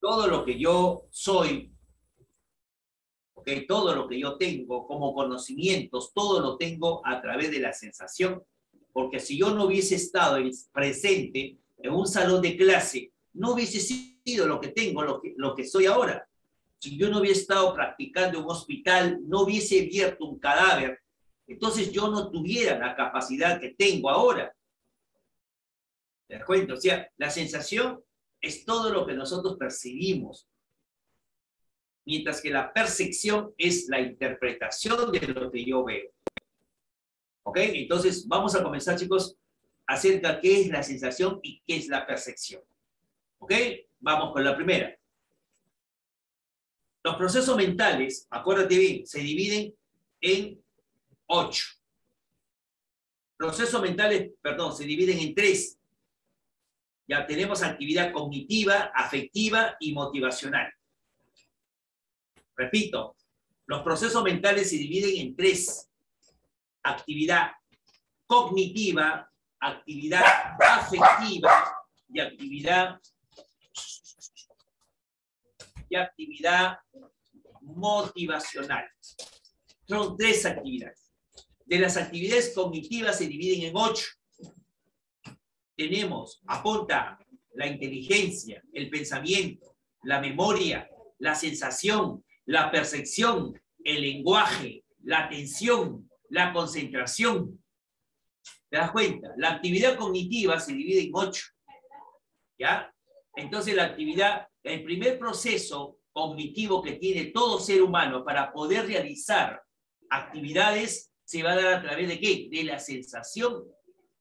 todo lo que yo soy, ¿okay? todo lo que yo tengo como conocimientos, todo lo tengo a través de la sensación, porque si yo no hubiese estado presente en un salón de clase, no hubiese sido lo que tengo, lo que, lo que soy ahora. Si yo no hubiese estado practicando en un hospital, no hubiese abierto un cadáver, entonces yo no tuviera la capacidad que tengo ahora. ¿Te das cuenta? O sea, la sensación es todo lo que nosotros percibimos, mientras que la percepción es la interpretación de lo que yo veo. ¿Ok? Entonces, vamos a comenzar, chicos, acerca de qué es la sensación y qué es la percepción. ¿Ok? Vamos con la primera. Los procesos mentales, acuérdate bien, se dividen en ocho. Procesos mentales, perdón, se dividen en tres. Ya tenemos actividad cognitiva, afectiva y motivacional. Repito, los procesos mentales se dividen en tres. Actividad cognitiva, actividad afectiva y actividad y actividad motivacional. Son tres actividades. De las actividades cognitivas se dividen en ocho tenemos, apunta la inteligencia, el pensamiento, la memoria, la sensación, la percepción, el lenguaje, la atención, la concentración. ¿Te das cuenta? La actividad cognitiva se divide en ocho. ¿Ya? Entonces la actividad, el primer proceso cognitivo que tiene todo ser humano para poder realizar actividades se va a dar a través de qué? De la sensación.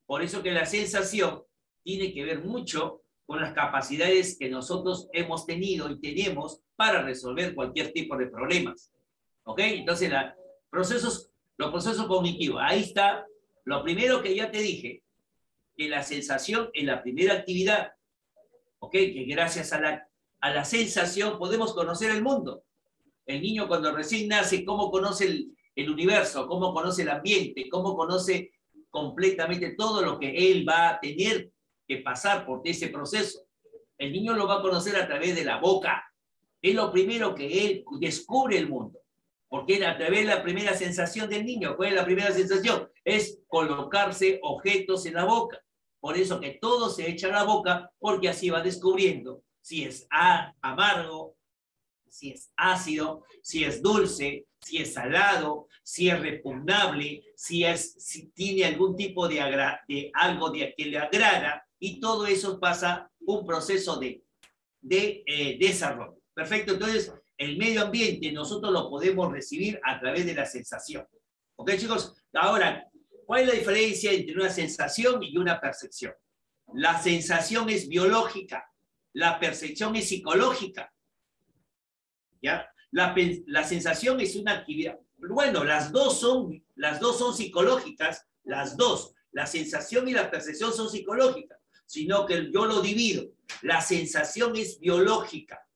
Por eso que la sensación tiene que ver mucho con las capacidades que nosotros hemos tenido y tenemos para resolver cualquier tipo de problemas. ¿Ok? Entonces, la, procesos, los procesos cognitivos, ahí está lo primero que ya te dije, que la sensación en la primera actividad, ¿ok? Que gracias a la, a la sensación podemos conocer el mundo. El niño cuando recién nace, ¿cómo conoce el, el universo? ¿Cómo conoce el ambiente? ¿Cómo conoce completamente todo lo que él va a tener que pasar por ese proceso. El niño lo va a conocer a través de la boca. Es lo primero que él descubre el mundo. Porque a través de la primera sensación del niño, ¿cuál es la primera sensación? Es colocarse objetos en la boca. Por eso que todo se echa a la boca, porque así va descubriendo si es amargo, si es ácido, si es dulce, si es salado, si es repugnable, si, es, si tiene algún tipo de, algo de, que le agrada, y todo eso pasa un proceso de, de eh, desarrollo. Perfecto, entonces el medio ambiente nosotros lo podemos recibir a través de la sensación. ¿Ok, chicos? Ahora, ¿cuál es la diferencia entre una sensación y una percepción? La sensación es biológica, la percepción es psicológica. ¿Ya? La, la sensación es una actividad. Bueno, las dos son, las dos son psicológicas, las dos. La sensación y la percepción son psicológicas sino que yo lo divido. La sensación es biológica.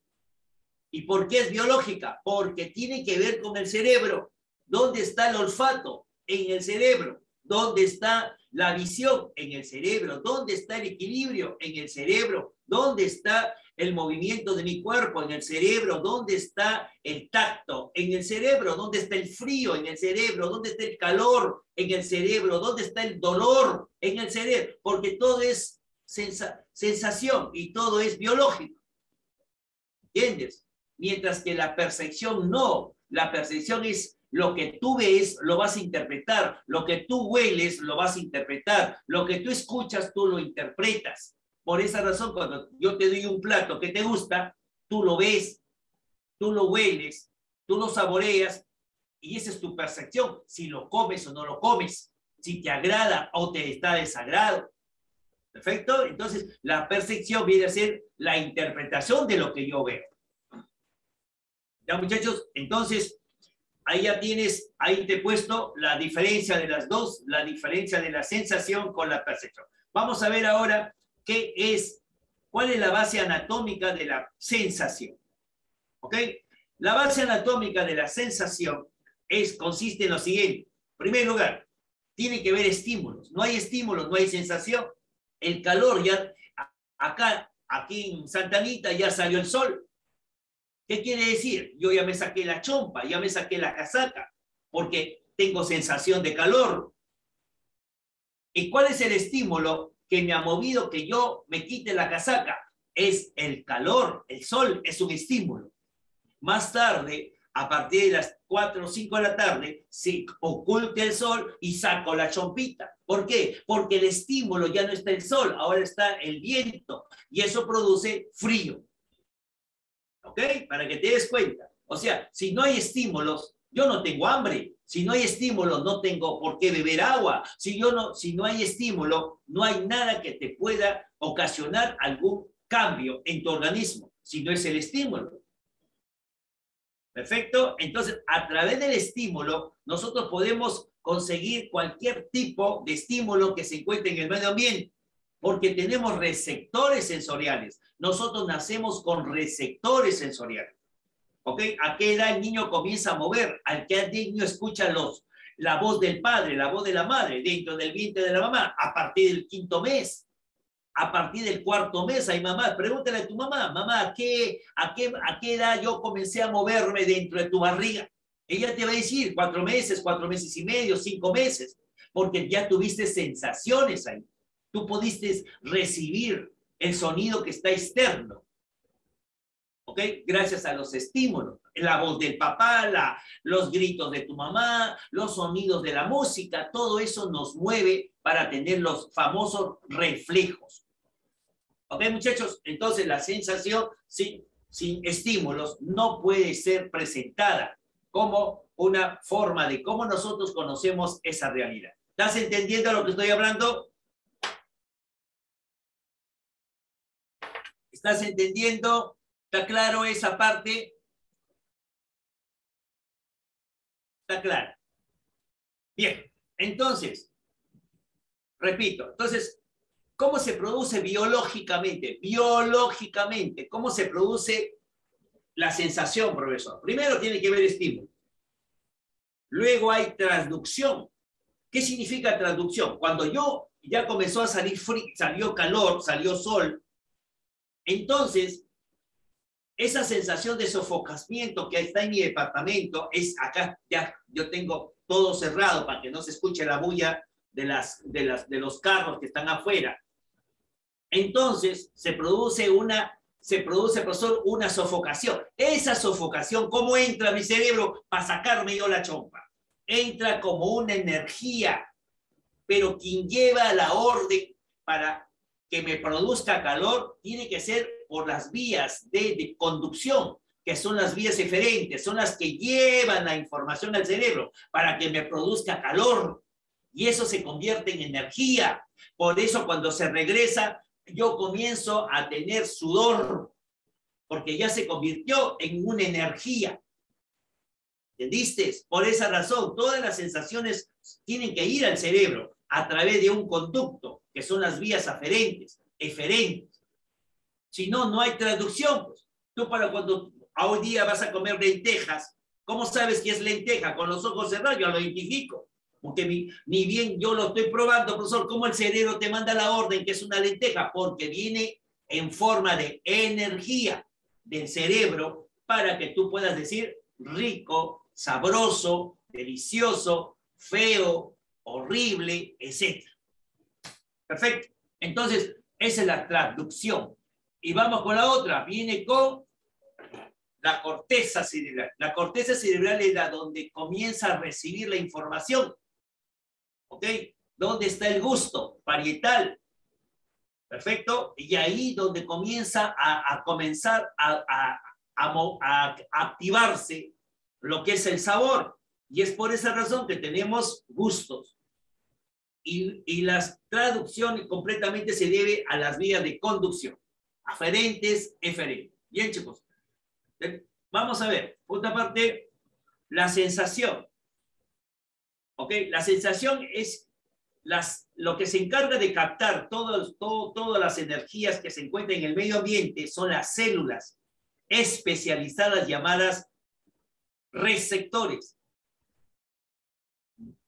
¿Y por qué es biológica? Porque tiene que ver con el cerebro. ¿Dónde está el olfato? En el cerebro. ¿Dónde está la visión? En el cerebro. ¿Dónde está el equilibrio? En el cerebro. ¿Dónde está el movimiento de mi cuerpo? En el cerebro. ¿Dónde está el tacto? En el cerebro. ¿Dónde está el frío? En el cerebro. ¿Dónde está el calor? En el cerebro. ¿Dónde está el dolor? En el cerebro. Porque todo es sensación y todo es biológico. ¿Entiendes? Mientras que la percepción no. La percepción es lo que tú ves, lo vas a interpretar. Lo que tú hueles, lo vas a interpretar. Lo que tú escuchas, tú lo interpretas. Por esa razón, cuando yo te doy un plato que te gusta, tú lo ves, tú lo hueles, tú lo saboreas y esa es tu percepción, si lo comes o no lo comes, si te agrada o te está desagrado. ¿Perfecto? Entonces, la percepción viene a ser la interpretación de lo que yo veo. Ya, muchachos, entonces, ahí ya tienes, ahí te he puesto la diferencia de las dos, la diferencia de la sensación con la percepción. Vamos a ver ahora qué es, cuál es la base anatómica de la sensación. ¿Ok? La base anatómica de la sensación es, consiste en lo siguiente. En primer lugar, tiene que ver estímulos. No hay estímulos, no hay sensación el calor ya, acá, aquí en Santa Anita ya salió el sol, ¿Qué quiere decir? Yo ya me saqué la chompa, ya me saqué la casaca, porque tengo sensación de calor. ¿Y cuál es el estímulo que me ha movido que yo me quite la casaca? Es el calor, el sol es un estímulo. Más tarde, a partir de las 4 o 5 de la tarde, se oculta el sol y saco la chompita. ¿Por qué? Porque el estímulo ya no está el sol, ahora está el viento y eso produce frío. ¿Ok? Para que te des cuenta. O sea, si no hay estímulos, yo no tengo hambre. Si no hay estímulo, no tengo por qué beber agua. Si, yo no, si no hay estímulo, no hay nada que te pueda ocasionar algún cambio en tu organismo, si no es el estímulo. ¿Perfecto? Entonces, a través del estímulo, nosotros podemos conseguir cualquier tipo de estímulo que se encuentre en el medio ambiente, porque tenemos receptores sensoriales. Nosotros nacemos con receptores sensoriales. ¿Ok? ¿A qué edad el niño comienza a mover? Al que el niño escucha los, la voz del padre, la voz de la madre dentro del vientre de la mamá, a partir del quinto mes a partir del cuarto mes hay mamá, pregúntale a tu mamá, mamá, ¿a qué, a, qué, ¿a qué edad yo comencé a moverme dentro de tu barriga? Ella te va a decir cuatro meses, cuatro meses y medio, cinco meses, porque ya tuviste sensaciones ahí. Tú pudiste recibir el sonido que está externo. ¿Ok? Gracias a los estímulos. La voz del papá, los gritos de tu mamá, los sonidos de la música, todo eso nos mueve para tener los famosos reflejos. ¿Ok, muchachos? Entonces la sensación sin, sin estímulos no puede ser presentada como una forma de cómo nosotros conocemos esa realidad. ¿Estás entendiendo lo que estoy hablando? ¿Estás entendiendo? ¿Está claro esa parte? ¿Está claro? Bien, entonces, repito, entonces ¿Cómo se produce biológicamente? Biológicamente, ¿cómo se produce la sensación, profesor? Primero tiene que ver estímulo. Luego hay transducción. ¿Qué significa transducción? Cuando yo ya comenzó a salir frío, salió calor, salió sol, entonces esa sensación de sofocamiento que está en mi departamento es acá, ya yo tengo todo cerrado para que no se escuche la bulla de, las, de, las, de los carros que están afuera. Entonces se produce una, se produce, profesor, una sofocación. Esa sofocación, ¿cómo entra mi cerebro para sacarme yo la chompa? Entra como una energía, pero quien lleva la orden para que me produzca calor tiene que ser por las vías de, de conducción, que son las vías eferentes, son las que llevan la información al cerebro para que me produzca calor. Y eso se convierte en energía. Por eso cuando se regresa yo comienzo a tener sudor, porque ya se convirtió en una energía. ¿Entendiste? Por esa razón, todas las sensaciones tienen que ir al cerebro a través de un conducto, que son las vías aferentes, eferentes. Si no, no hay traducción. Pues. Tú para cuando hoy día vas a comer lentejas, ¿cómo sabes que es lenteja? Con los ojos cerrados yo lo identifico porque ni, bien yo lo estoy probando, profesor, cómo el cerebro te manda la orden que es una lenteja, porque viene en forma de energía del cerebro para que tú puedas decir rico, sabroso, delicioso, feo, horrible, etc. Perfecto. Entonces, esa es la traducción. Y vamos con la otra. Viene con la corteza cerebral. La corteza cerebral es la donde comienza a recibir la información ¿Ok? ¿Dónde está el gusto? Parietal. Perfecto. Y ahí donde comienza a, comenzar a, a, activarse lo que es el sabor. Y es por esa razón que tenemos gustos. Y, y la traducción completamente se debe a las vías de conducción. Aferentes, eferentes. Bien, chicos. Vamos a ver. Otra parte, la sensación. ¿Ok? La sensación es las, lo que se encarga de captar todo, todas las energías que se encuentran en el medio ambiente son las células especializadas llamadas receptores.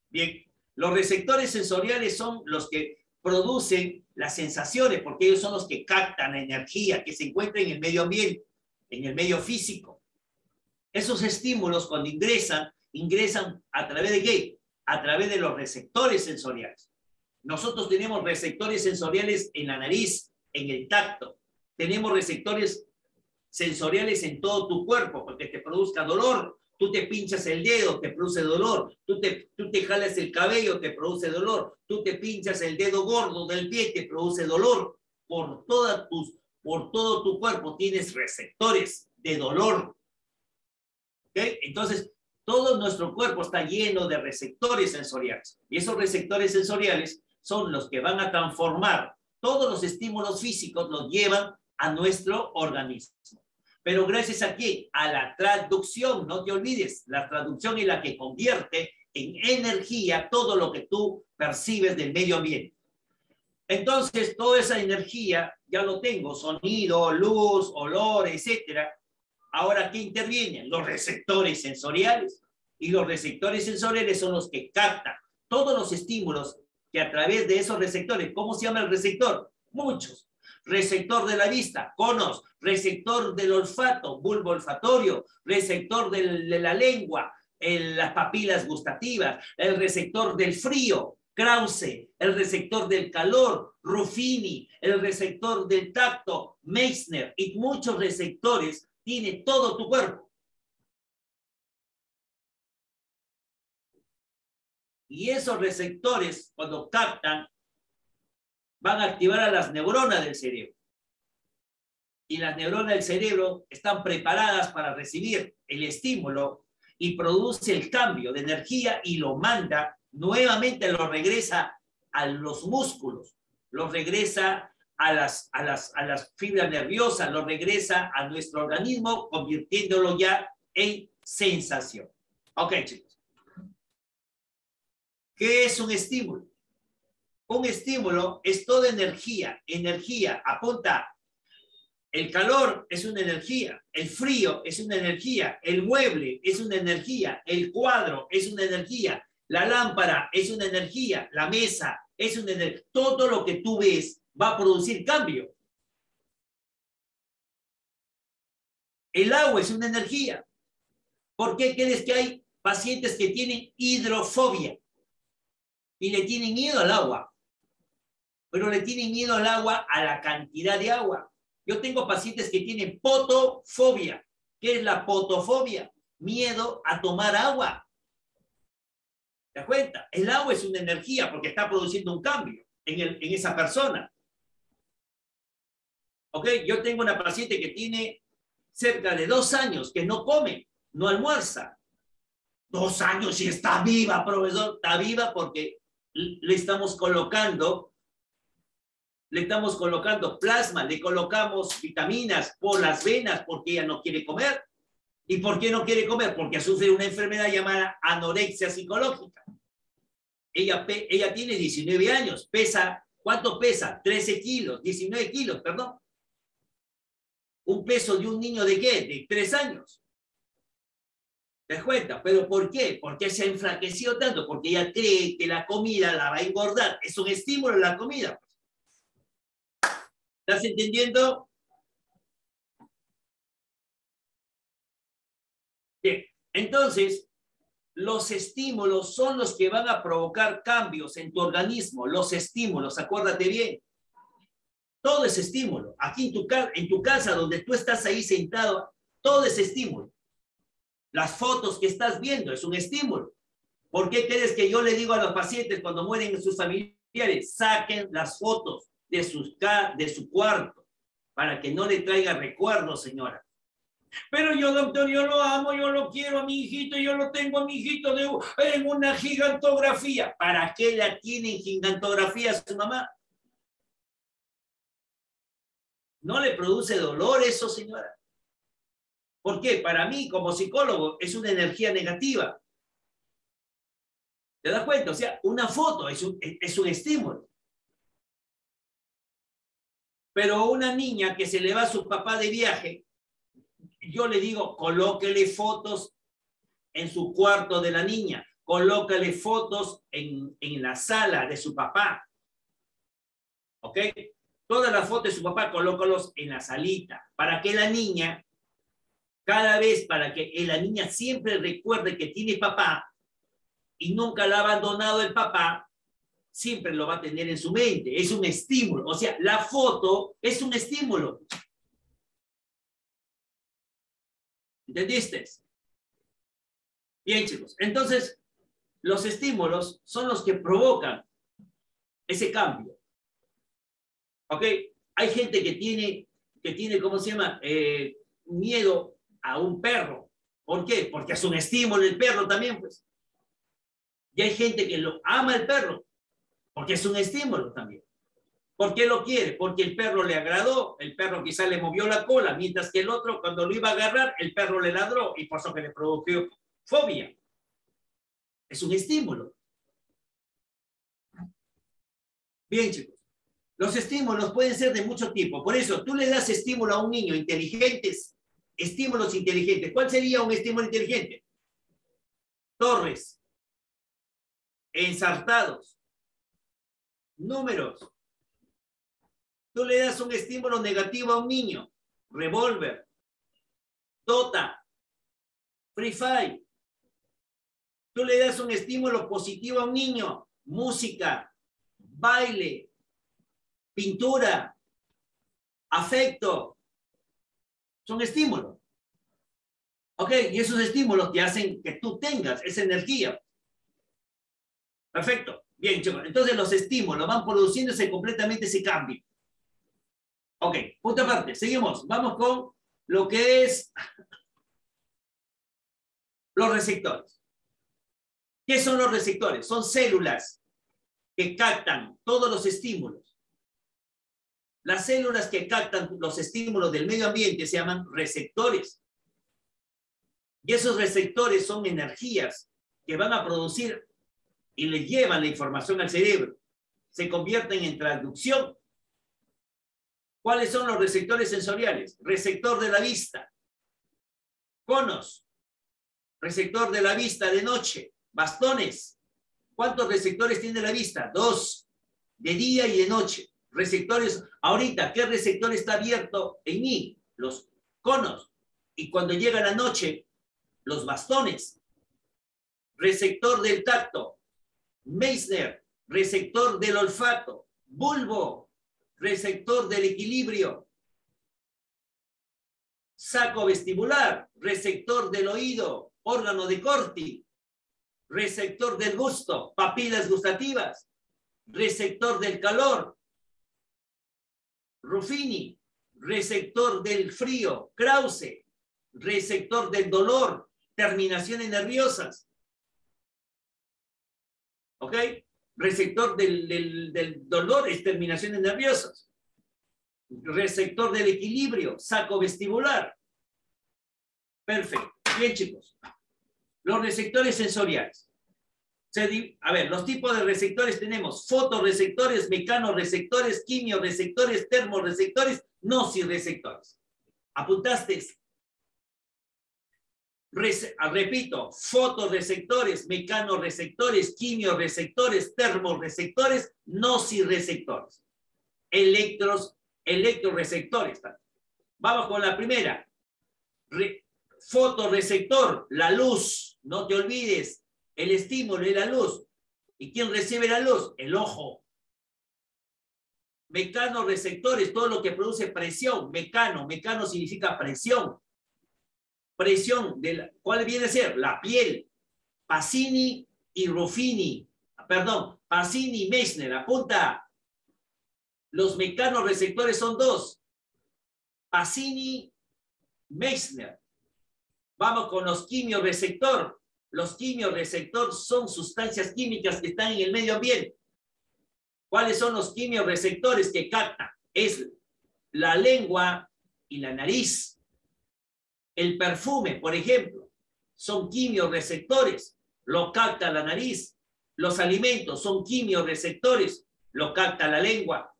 Bien, los receptores sensoriales son los que producen las sensaciones, porque ellos son los que captan la energía que se encuentra en el medio ambiente, en el medio físico. Esos estímulos cuando ingresan, ingresan a través de qué? A través de los receptores sensoriales. Nosotros tenemos receptores sensoriales en la nariz, en el tacto. Tenemos receptores sensoriales en todo tu cuerpo porque te produzca dolor. Tú te pinchas el dedo, te produce dolor. Tú te, tú te jalas el cabello, te produce dolor. Tú te pinchas el dedo gordo del pie, te produce dolor. Por, toda tus, por todo tu cuerpo tienes receptores de dolor. Entonces, todo nuestro cuerpo está lleno de receptores sensoriales. Y esos receptores sensoriales son los que van a transformar todos los estímulos físicos, los llevan a nuestro organismo. Pero gracias a qué? A la traducción, no te olvides, la traducción es la que convierte en energía todo lo que tú percibes del medio ambiente. Entonces, toda esa energía ya lo tengo, sonido, luz, olor, etcétera. Ahora, ¿qué intervienen? Los receptores sensoriales. Y los receptores sensoriales son los que captan todos los estímulos que a través de esos receptores, ¿cómo se llama el receptor? Muchos. Receptor de la vista, conos, receptor del olfato, bulbo olfatorio, receptor de la lengua, las papilas gustativas, el receptor del frío, Krause, el receptor del calor, Ruffini, el receptor del tacto, Meissner y muchos receptores tiene todo tu cuerpo. Y esos receptores, cuando captan, van a activar a las neuronas del cerebro. Y las neuronas del cerebro están preparadas para recibir el estímulo y produce el cambio de energía y lo manda, nuevamente lo regresa a los músculos, lo regresa a las, a las, a las fibras nerviosas, lo regresa a nuestro organismo, convirtiéndolo ya en sensación. Ok, chicos. ¿Qué es un estímulo? Un estímulo es toda energía, energía, apunta. El calor es una energía, el frío es una energía, el mueble es una energía, el cuadro es una energía, la lámpara es una energía, la mesa es una energía. Todo lo que tú ves va a producir cambio. El agua es una energía. ¿Por qué crees que hay pacientes que tienen hidrofobia? y le tienen miedo al agua. Pero le tienen miedo al agua a la cantidad de agua. Yo tengo pacientes que tienen potofobia. ¿Qué es la potofobia? Miedo a tomar agua. ¿Te das cuenta? El agua es una energía porque está produciendo un cambio en, en esa persona. ¿Ok? Yo tengo una paciente que tiene cerca de dos años que no come, no almuerza. Dos años y está viva, profesor. Está viva porque le estamos colocando, le estamos colocando plasma, le colocamos vitaminas por las venas porque ella no quiere comer. ¿Y por qué no quiere comer? Porque sufre una enfermedad llamada anorexia psicológica. Ella, ella tiene 19 años, pesa, ¿cuánto pesa? 13 kilos, 19 kilos, perdón. Un peso de un niño de qué? De 3 años. ¿Te das cuenta? ¿Pero por qué? ¿Por qué se ha enflaquecido tanto? Porque ella cree que la comida la va a engordar. Es un estímulo la comida. ¿Estás entendiendo? Bien, entonces, los estímulos son los que van a provocar cambios en tu organismo. Los estímulos, acuérdate bien. Todo es estímulo. Aquí en tu, en tu casa, donde tú estás ahí sentado, todo es estímulo. Las fotos que estás viendo es un estímulo. ¿Por qué crees que yo le digo a los pacientes cuando mueren sus familiares, saquen las fotos de, sus, de su cuarto para que no le traiga recuerdos, señora? Pero yo, doctor, yo lo amo, yo lo quiero a mi hijito, yo lo tengo a mi hijito de, en una gigantografía. ¿Para qué la tienen gigantografía a su mamá? ¿No le produce dolor eso, señora? ¿Por qué? Para mí, como psicólogo, es una energía negativa. ¿Te das cuenta? O sea, una foto es un, es un estímulo. Pero una niña que se le va a su papá de viaje, yo le digo, colóquele fotos en su cuarto de la niña, colócale fotos en, en la sala de su papá. ¿Ok? Todas las fotos de su papá, colócalos en la salita, para que la niña Cada vez para que la niña siempre recuerde que tiene papá y nunca la ha abandonado el papá, siempre lo va a tener en su mente. Es un estímulo. O sea, la foto es un estímulo. ¿Entendiste? Bien, chicos. Entonces, los estímulos son los que provocan ese cambio. ¿Ok? Hay gente que tiene, que tiene ¿cómo se llama? Eh, miedo a un perro. ¿Por qué? Porque es un estímulo el perro también, pues. Y hay gente que lo ama el perro, porque es un estímulo también. ¿Por qué lo quiere? Porque el perro le agradó, el perro quizá le movió la cola, mientras que el otro cuando lo iba a agarrar, el perro le ladró y por eso que le provocó fobia. Es un estímulo. Bien, chicos. Los estímulos pueden ser de mucho tipo. Por eso, tú le das estímulo a un niño inteligentes, estímulos inteligentes. ¿Cuál sería un estímulo inteligente? Torres, ensartados, números. Tú le das un estímulo negativo a un niño, revólver, Dota, Free Fire. Tú le das un estímulo positivo a un niño, música, baile, pintura, afecto. Son estímulos. ¿Ok? Y esos estímulos te hacen que tú tengas esa energía. Perfecto. Bien, chicos. Entonces los estímulos van produciéndose completamente ese cambio. Ok, punto aparte. Seguimos. Vamos con lo que es los receptores. ¿Qué son los receptores? Son células que captan todos los estímulos. Las células que captan los estímulos del medio ambiente se llaman receptores. Y esos receptores son energías que van a producir y le llevan la información al cerebro. Se convierten en transducción. ¿Cuáles son los receptores sensoriales? Receptor de la vista, conos, receptor de la vista de noche, bastones. ¿Cuántos receptores tiene la vista? Dos, de día y de noche. Receptores, ahorita, ¿qué receptor está abierto en mí? Los conos. Y cuando llega la noche, los bastones. Receptor del tacto, Meissner, receptor del olfato, bulbo, receptor del equilibrio, saco vestibular, receptor del oído, órgano de Corti, receptor del gusto, papilas gustativas, receptor del calor, Ruffini, receptor del frío, Krause, receptor del dolor, terminaciones nerviosas, ¿Ok? Receptor del, dolor es terminaciones nerviosas. Receptor del equilibrio, saco vestibular. Perfecto. Bien, chicos. Los receptores sensoriales. A ver, los tipos de receptores tenemos fotoreceptores, mecanoreceptores, quimioreceptores, termoreceptores, nocireceptores. ¿Apuntaste? Ah, repito, fotoreceptores, mecanoreceptores, quimioreceptores, termoreceptores, nocireceptores. Electros, electroreceptores. Vamos con la primera. fotoreceptor, la luz. No te olvides, el estímulo es la luz. ¿Y quién recibe la luz? El ojo. Mecanoreceptores, todo lo que produce presión. Mecano, mecano significa presión presión, de la, ¿cuál viene a ser? La piel. Pacini y Ruffini, perdón, Pacini y Meissner, apunta. Los mecanorreceptores son dos. Pacini, Meissner. Vamos con los quimioreceptor. Los quimioreceptor son sustancias químicas que están en el medio ambiente. ¿Cuáles son los quimioreceptores que captan? Es la lengua y la nariz. El perfume, por ejemplo, son quimioreceptores, lo capta la nariz. Los alimentos son quimioreceptores, lo capta la lengua.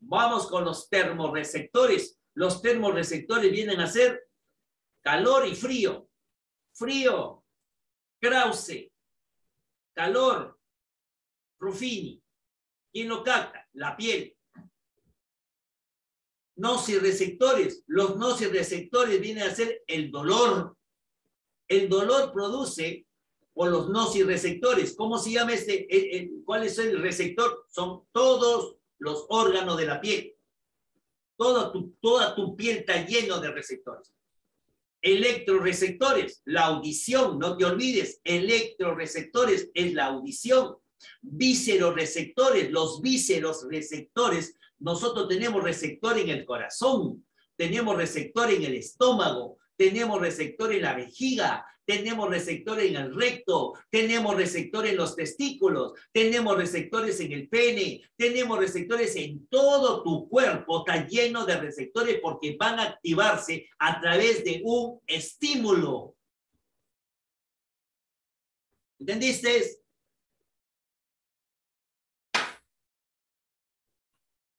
Vamos con los termorreceptores. Los termorreceptores vienen a ser calor y frío. Frío, Krause, calor, Ruffini. ¿Quién lo capta? La piel. nociceptores. Los nociceptores vienen a ser el dolor. El dolor produce por los nociceptores. ¿Cómo se llama este? ¿Cuál es el receptor? Son todos los órganos de la piel. Toda tu, toda tu piel está lleno de receptores. Electroreceptores, la audición, no te olvides, electroreceptores es la audición. Vísceroreceptores, los vísceros receptores, nosotros tenemos receptor en el corazón, tenemos receptor en el estómago, tenemos receptor en la vejiga, tenemos receptor en el recto, tenemos receptor en los testículos, tenemos receptores en el pene, tenemos receptores en todo tu cuerpo, está lleno de receptores porque van a activarse a través de un estímulo. ¿Entendiste?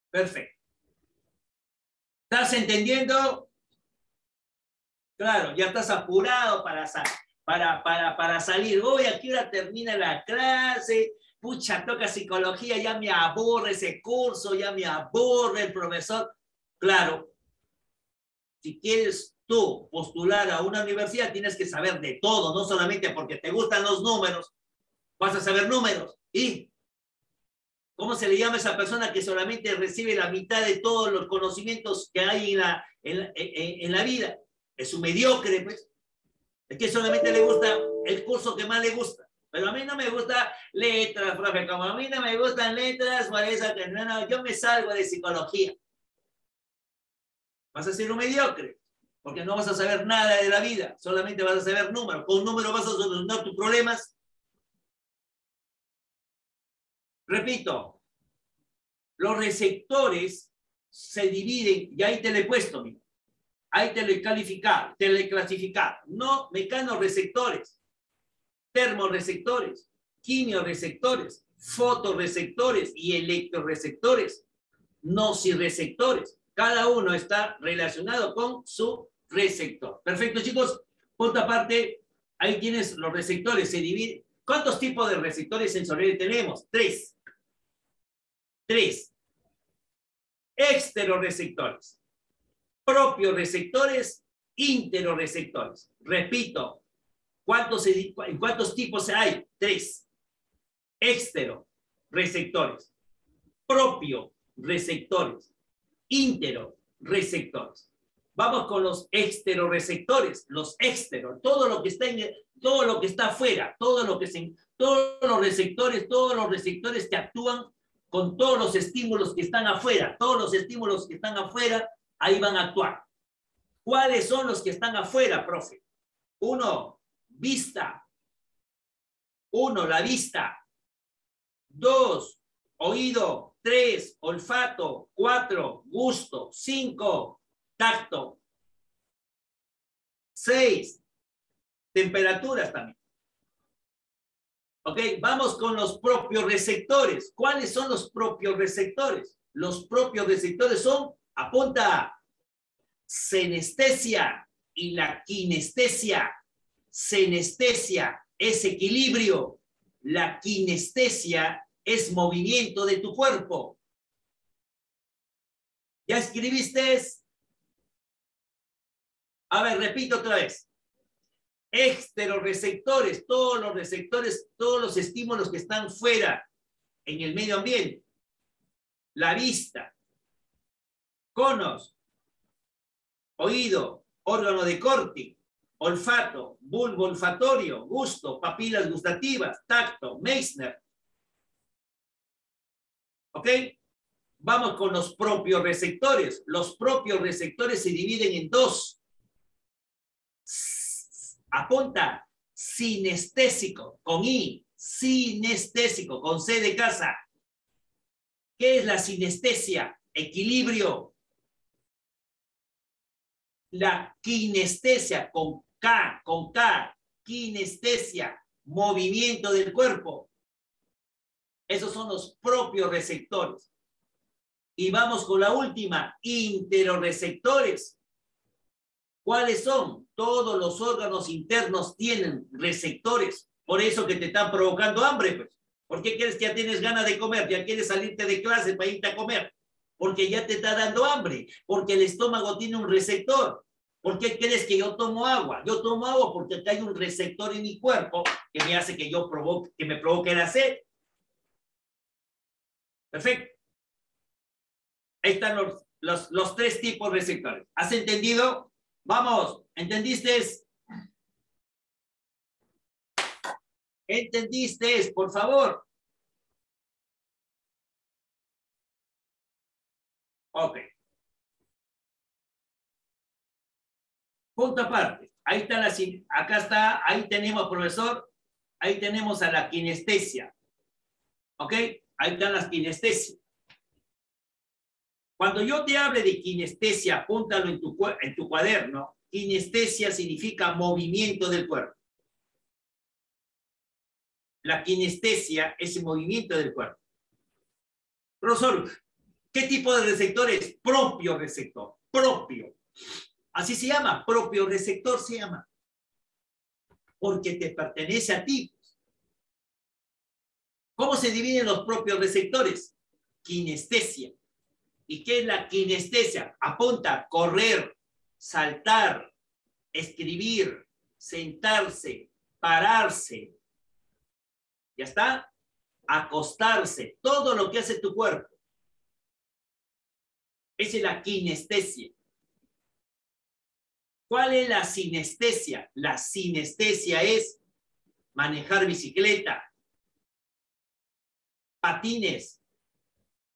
Perfecto. ¿Estás entendiendo? Claro, ya estás apurado para, para, para, para salir. Hoy aquí hora termina la clase. Pucha, toca psicología, ya me aburre ese curso, ya me aburre el profesor. Claro, si quieres tú postular a una universidad, tienes que saber de todo, no solamente porque te gustan los números, vas a saber números. ¿Y cómo se le llama a esa persona que solamente recibe la mitad de todos los conocimientos que hay en la, en la vida? Es un mediocre, pues. Es que solamente le gusta el curso que más le gusta. Pero a mí no me gusta letras, profe. Como a mí no me gustan letras, por que no, no, yo me salgo de psicología. Vas a ser un mediocre, porque no vas a saber nada de la vida, solamente vas a saber números. Con números vas a solucionar tus problemas. Repito, los receptores se dividen, y ahí te lo he puesto, mira hay telecalificar, teleclasificar, no mecanoreceptores, termoreceptores, quimioreceptores, fotoreceptores y electroreceptores, nocireceptores. Cada uno está relacionado con su receptor. Perfecto, chicos. Punto aparte, ahí tienes los receptores. Se divide. ¿Cuántos tipos de receptores sensoriales tenemos? Tres. Tres. Exteroreceptores propios receptores, interoreceptores. Repito, ¿cuántos, ¿cuántos tipos hay? Tres. Extero, receptores. Propio, receptores. Intero, receptores. Vamos con los exteroreceptores, los exteros, todo lo que está en todo lo que está afuera, todo lo que se, todos los receptores, todos los receptores que actúan con todos los estímulos que están afuera, todos los estímulos que están afuera ahí van a actuar. ¿Cuáles son los que están afuera, profe? Uno, vista. Uno, la vista. Dos, oído. Tres, olfato. Cuatro, gusto. Cinco, tacto. Seis, temperaturas también. Ok, vamos con los propios receptores. ¿Cuáles son los propios receptores? Los propios receptores son Apunta. Senestesia y la kinestesia. Senestesia es equilibrio. La kinestesia es movimiento de tu cuerpo. ¿Ya escribiste? A ver, repito otra vez. Exteroreceptores, todos los receptores, todos los estímulos que están fuera en el medio ambiente. La vista, conos, oído, órgano de corte, olfato, bulbo olfatorio, gusto, papilas gustativas, tacto, Meissner. ¿Ok? Vamos con los propios receptores. Los propios receptores se dividen en dos. Apunta, sinestésico, con I, sinestésico, con C de casa. ¿Qué es la sinestesia? Equilibrio, la kinestesia con K, con K, kinestesia, movimiento del cuerpo. Esos son los propios receptores. Y vamos con la última, interoreceptores. ¿Cuáles son? Todos los órganos internos tienen receptores. Por eso que te están provocando hambre, pues. ¿Por qué quieres que ya tienes ganas de comer? Ya quieres salirte de clase para irte a comer. Porque ya te está dando hambre, porque el estómago tiene un receptor. ¿Por qué crees que yo tomo agua? Yo tomo agua porque hay un receptor en mi cuerpo que me hace que yo provoque, que me provoque la sed. Perfecto. Ahí están los, los, los tres tipos de receptores. ¿Has entendido? Vamos, ¿entendiste? ¿Entendiste? Por favor. Ok. Punto aparte. Ahí está la, acá está, ahí tenemos, profesor, ahí tenemos a la kinestesia. ¿Ok? Ahí están las kinestesias. Cuando yo te hable de kinestesia, apúntalo en tu, en tu cuaderno. Kinestesia significa movimiento del cuerpo. La kinestesia es el movimiento del cuerpo. Profesor, ¿qué tipo de receptor es? Propio receptor, propio. Así se llama, propio receptor se llama. Porque te pertenece a ti. ¿Cómo se dividen los propios receptores? Kinestesia. ¿Y qué es la kinestesia? Apunta, correr, saltar, escribir, sentarse, pararse. ¿Ya está? Acostarse, todo lo que hace tu cuerpo. Esa es la kinestesia. ¿Cuál es la sinestesia? La sinestesia es manejar bicicleta, patines,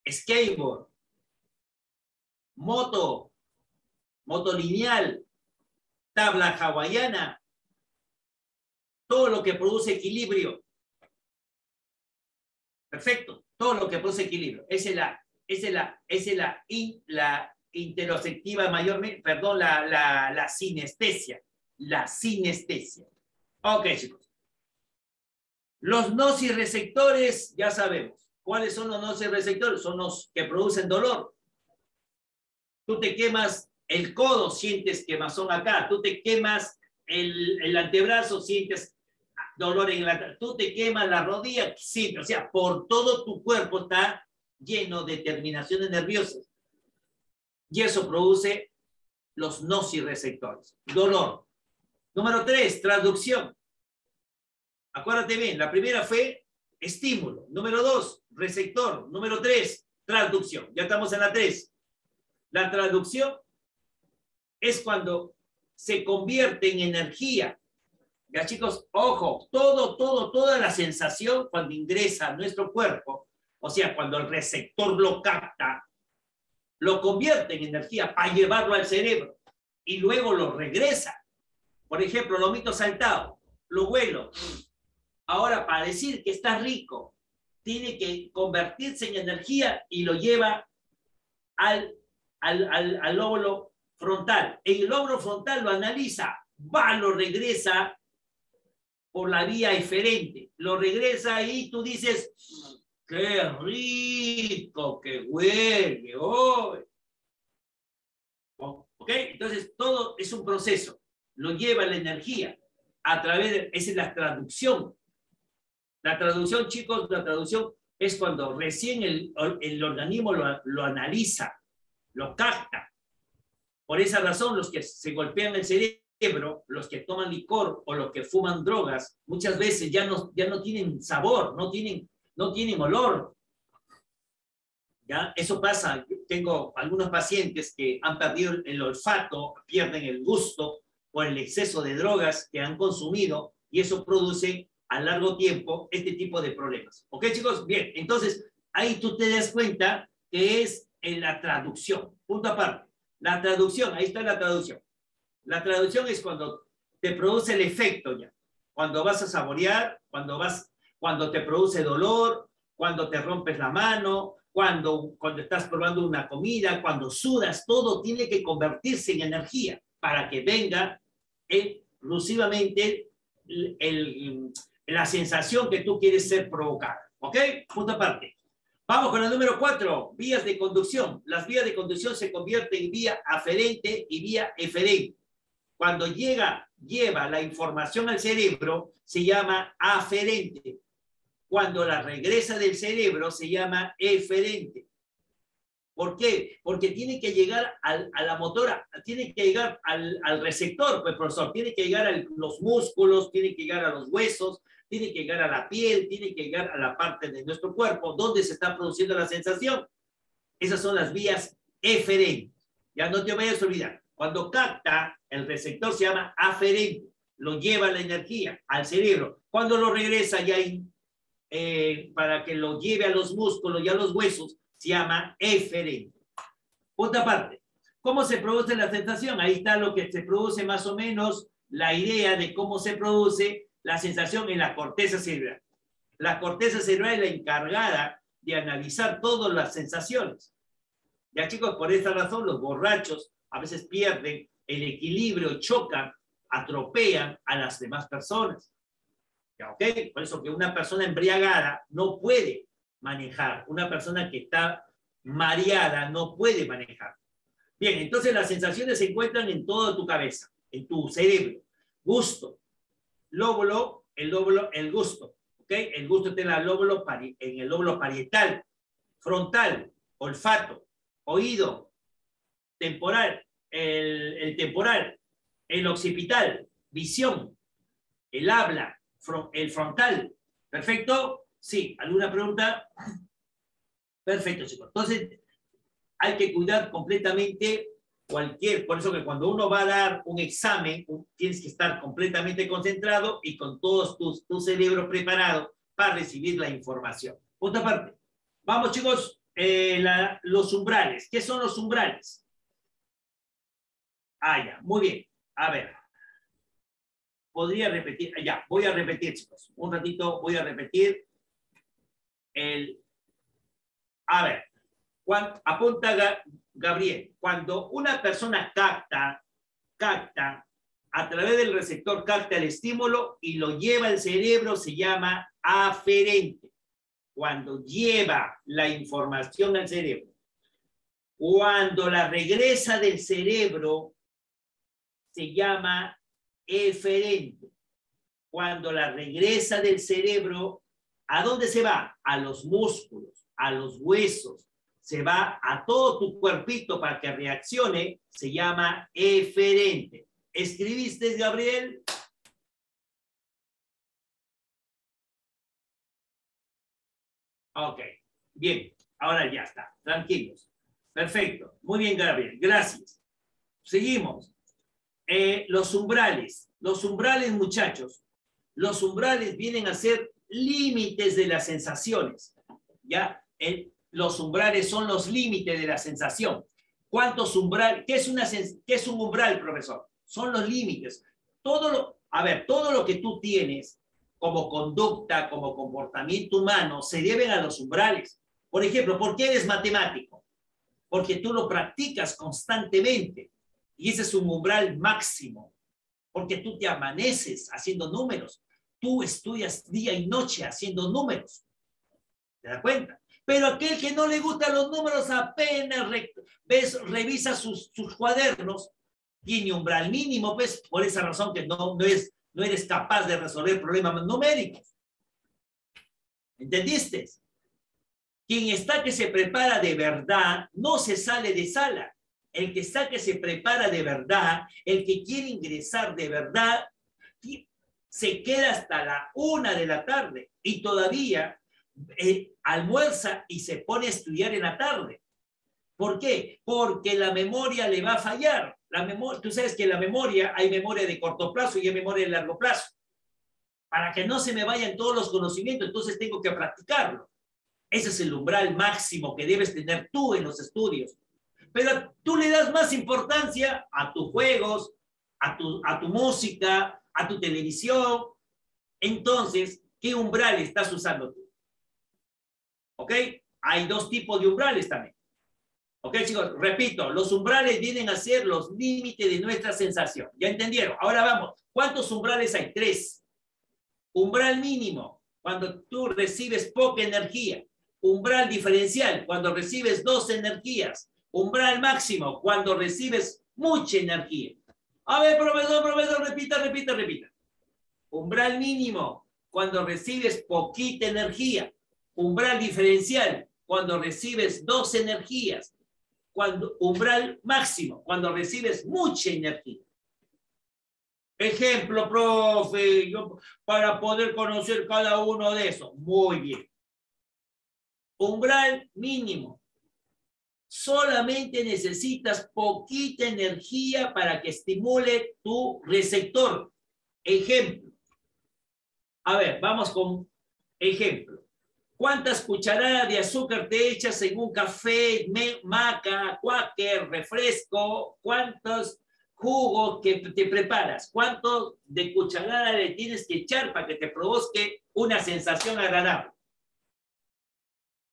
skateboard, moto, moto lineal, tabla hawaiana, todo lo que produce equilibrio. Perfecto, todo lo que produce equilibrio. Esa es la, esa es la, es la, la interoceptiva mayormente, perdón, la, la, la sinestesia. La sinestesia. Ok, chicos. Los nociceptores, ya sabemos. ¿Cuáles son los nociceptores? Son los que producen dolor. Tú te quemas el codo, sientes quemazón acá. Tú te quemas el, el antebrazo, sientes dolor en la... Tú te quemas la rodilla, sí, o sea, por todo tu cuerpo está lleno de terminaciones nerviosas y eso produce los nociceptores. Dolor. Número tres, traducción. Acuérdate bien, la primera fue estímulo. Número dos, receptor. Número tres, traducción. Ya estamos en la tres. La traducción es cuando se convierte en energía. Ya chicos, ojo, todo, todo, toda la sensación cuando ingresa a nuestro cuerpo, o sea, cuando el receptor lo capta, lo convierte en energía para llevarlo al cerebro y luego lo regresa. Por ejemplo, lo mito saltado, lo vuelo. Ahora, para decir que está rico, tiene que convertirse en energía y lo lleva al, al, al, lóbulo frontal. El lóbulo frontal lo analiza, va, lo regresa por la vía eferente, lo regresa y tú dices, ¡Qué rico que huele hoy! ¿Ok? Entonces, todo es un proceso. Lo lleva la energía a través de... Esa es la traducción. La traducción, chicos, la traducción es cuando recién el, el organismo lo, lo analiza, lo capta. Por esa razón, los que se golpean el cerebro, los que toman licor o los que fuman drogas, muchas veces ya no, ya no tienen sabor, no tienen no tienen olor. ¿Ya? Eso pasa. Tengo algunos pacientes que han perdido el olfato, pierden el gusto por el exceso de drogas que han consumido y eso produce a largo tiempo este tipo de problemas. ¿Ok, chicos? Bien, entonces ahí tú te das cuenta que es en la traducción. Punto aparte. La traducción, ahí está la traducción. La traducción es cuando te produce el efecto ya. Cuando vas a saborear, cuando vas cuando te produce dolor, cuando te rompes la mano, cuando, cuando estás probando una comida, cuando sudas, todo tiene que convertirse en energía para que venga exclusivamente el, la sensación que tú quieres ser provocada. ¿Ok? Punto aparte. Vamos con el número cuatro, vías de conducción. Las vías de conducción se convierten en vía aferente y vía eferente. Cuando llega, lleva la información al cerebro, se llama aferente cuando la regresa del cerebro se llama eferente. ¿Por qué? Porque tiene que llegar a la motora, tiene que llegar al, receptor, pues profesor, tiene que llegar a los músculos, tiene que llegar a los huesos, tiene que llegar a la piel, tiene que llegar a la parte de nuestro cuerpo donde se está produciendo la sensación. Esas son las vías eferentes. Ya no te vayas a olvidar. Cuando capta, el receptor se llama aferente, lo lleva la energía al cerebro. Cuando lo regresa ya eh, para que lo lleve a los músculos y a los huesos, se llama eferente. Otra parte, ¿cómo se produce la sensación? Ahí está lo que se produce más o menos, la idea de cómo se produce la sensación en la corteza cerebral. La corteza cerebral es la encargada de analizar todas las sensaciones. Ya chicos, por esta razón los borrachos a veces pierden el equilibrio, chocan, atropellan a las demás personas. ¿Ya, ok? Por eso que una persona embriagada no puede manejar. Una persona que está mareada no puede manejar. Bien, entonces las sensaciones se encuentran en toda tu cabeza, en tu cerebro. Gusto, lóbulo, el lóbulo, el gusto. ¿ok? El gusto está en, el lóbulo, en el lóbulo parietal, frontal, olfato, oído, temporal, el, el temporal, el occipital, visión, el habla, el frontal. ¿Perfecto? Sí, ¿alguna pregunta? Perfecto, chicos. Entonces, hay que cuidar completamente cualquier, por eso que cuando uno va a dar un examen, tienes que estar completamente concentrado y con todos tus, tu cerebro preparado para recibir la información. Otra parte. Vamos, chicos, eh, los umbrales. ¿Qué son los umbrales? Ah, ya, muy bien. A ver. Podría repetir, ya, voy a repetir, chicos. Un ratito voy a repetir el... A ver, apunta Gabriel, cuando una persona capta, capta, a través del receptor capta el estímulo y lo lleva al cerebro, se llama aferente. Cuando lleva la información al cerebro. Cuando la regresa del cerebro, se llama eferente. Cuando la regresa del cerebro, ¿A dónde se va? A los músculos, a los huesos. Se va a todo tu cuerpito para que reaccione. Se llama eferente. ¿Escribiste, Gabriel? Ok, bien. Ahora ya está. Tranquilos. Perfecto. Muy bien, Gabriel. Gracias. Seguimos. Eh, los umbrales. Los umbrales, muchachos. Los umbrales vienen a ser límites de las sensaciones. ¿Ya? los umbrales son los límites de la sensación. ¿Cuántos umbrales? ¿Qué es, una, ¿Qué es un umbral, profesor? Son los límites. Todo lo, a ver, todo lo que tú tienes como conducta, como comportamiento humano, se deben a los umbrales. Por ejemplo, ¿por qué eres matemático? Porque tú lo practicas constantemente. Y ese es un umbral máximo. Porque tú te amaneces haciendo números tú estudias día y noche haciendo números. ¿Te das cuenta? Pero aquel que no le gustan los números apenas ves, revisa sus, cuadernos, tiene umbral mínimo, pues por esa razón que no, no, es, no eres capaz de resolver problemas numéricos. ¿Entendiste? Quien está que se prepara de verdad no se sale de sala. El que está que se prepara de verdad, el que quiere ingresar de verdad, se queda hasta la una de la tarde y todavía eh, almuerza y se pone a estudiar en la tarde. ¿Por qué? Porque la memoria le va a fallar. La memoria, tú sabes que la memoria hay memoria de corto plazo y hay memoria de largo plazo. Para que no se me vayan todos los conocimientos, entonces tengo que practicarlo. Ese es el umbral máximo que debes tener tú en los estudios. Pero tú le das más importancia a tus juegos, a tu, a tu música, a tu televisión. Entonces, ¿qué umbral estás usando tú? ¿Ok? Hay dos tipos de umbrales también. ¿Ok, chicos? Repito, los umbrales vienen a ser los límites de nuestra sensación. ¿Ya entendieron? Ahora vamos. ¿Cuántos umbrales hay? Tres. Umbral mínimo, cuando tú recibes poca energía. Umbral diferencial, cuando recibes dos energías. Umbral máximo, cuando recibes mucha energía. A ver, profesor, profesor, repita, repita, repita. Umbral mínimo, cuando recibes poquita energía. Umbral diferencial, cuando recibes dos energías. cuando umbral máximo, cuando recibes mucha energía. Ejemplo, profe, para poder conocer cada uno de esos. Muy bien. Umbral mínimo. Solamente necesitas poquita energía para que estimule tu receptor. Ejemplo. A ver, vamos con ejemplo. ¿Cuántas cucharadas de azúcar te echas en un café, maca, cuáquer, refresco? ¿Cuántos jugos que te preparas? ¿Cuánto de cucharada le tienes que echar para que te provoque una sensación agradable?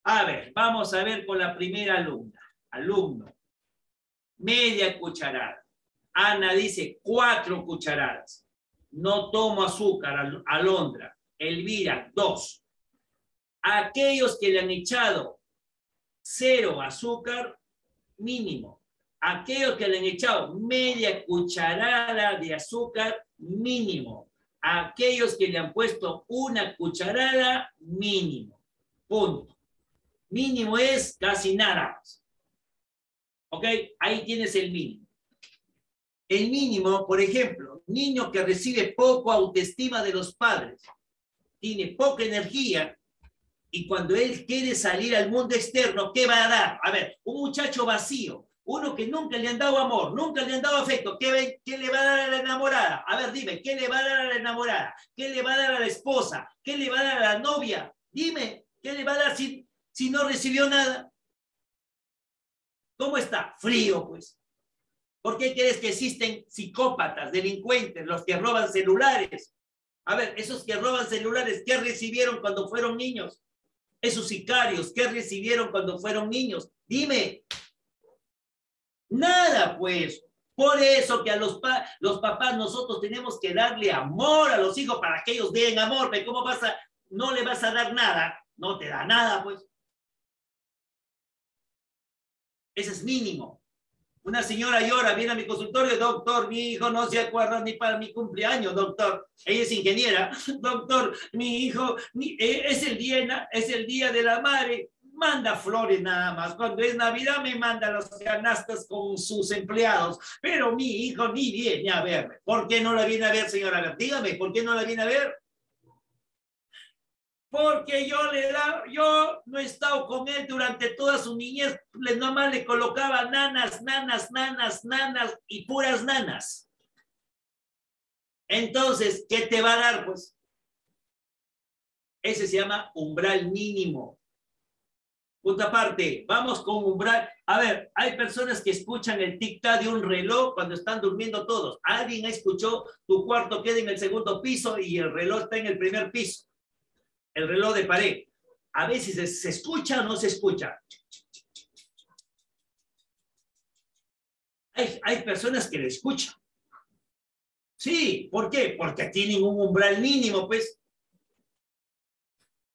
A ver, vamos a ver con la primera alumna. Alumno, media cucharada. Ana dice cuatro cucharadas. No tomo azúcar, alondra. Elvira, dos aquellos que le han echado cero azúcar mínimo, aquellos que le han echado media cucharada de azúcar mínimo, aquellos que le han puesto una cucharada mínimo. Punto. Mínimo es casi nada. ¿Ok? Ahí tienes el mínimo. El mínimo, por ejemplo, niño que recibe poco autoestima de los padres, tiene poca energía, y cuando él quiere salir al mundo externo, ¿qué va a dar? A ver, un muchacho vacío, uno que nunca le han dado amor, nunca le han dado afecto, ¿qué, ¿qué, le va a dar a la enamorada? A ver, dime, ¿qué le va a dar a la enamorada? ¿Qué le va a dar a la esposa? ¿Qué le va a dar a la novia? Dime, ¿qué le va a dar si, si no recibió nada? ¿Cómo está? Frío, pues. ¿Por qué crees que existen psicópatas, delincuentes, los que roban celulares? A ver, esos que roban celulares, ¿qué recibieron cuando fueron niños? esos sicarios, ¿qué recibieron cuando fueron niños? Dime. Nada, pues. Por eso que a los, los papás nosotros tenemos que darle amor a los hijos para que ellos den amor. ¿Cómo vas a, no le vas a dar nada? No te da nada, pues. Ese es mínimo. Una señora llora, viene a mi consultorio, doctor, mi hijo no se acuerda ni para mi cumpleaños, doctor. Ella es ingeniera, doctor, mi hijo eh, es, el día, es el día de la madre, manda flores nada más. Cuando es Navidad me manda los canastas con sus empleados, pero mi hijo ni viene a verme. ¿Por qué no la viene a ver, señora? Dígame, ¿por qué no la viene a ver? Porque yo le da, yo no he estado con él durante toda su niñez, le, nomás le colocaba nanas, nanas, nanas, nanas y puras nanas. Entonces, ¿qué te va a dar? Pues ese se llama umbral mínimo. Punta parte, vamos con umbral. A ver, hay personas que escuchan el tic-tac de un reloj cuando están durmiendo todos. Alguien escuchó tu cuarto queda en el segundo piso y el reloj está en el primer piso el reloj de pared. A veces se escucha o no se escucha. Hay, personas que le escuchan. Sí, ¿por qué? Porque tienen un umbral mínimo, pues.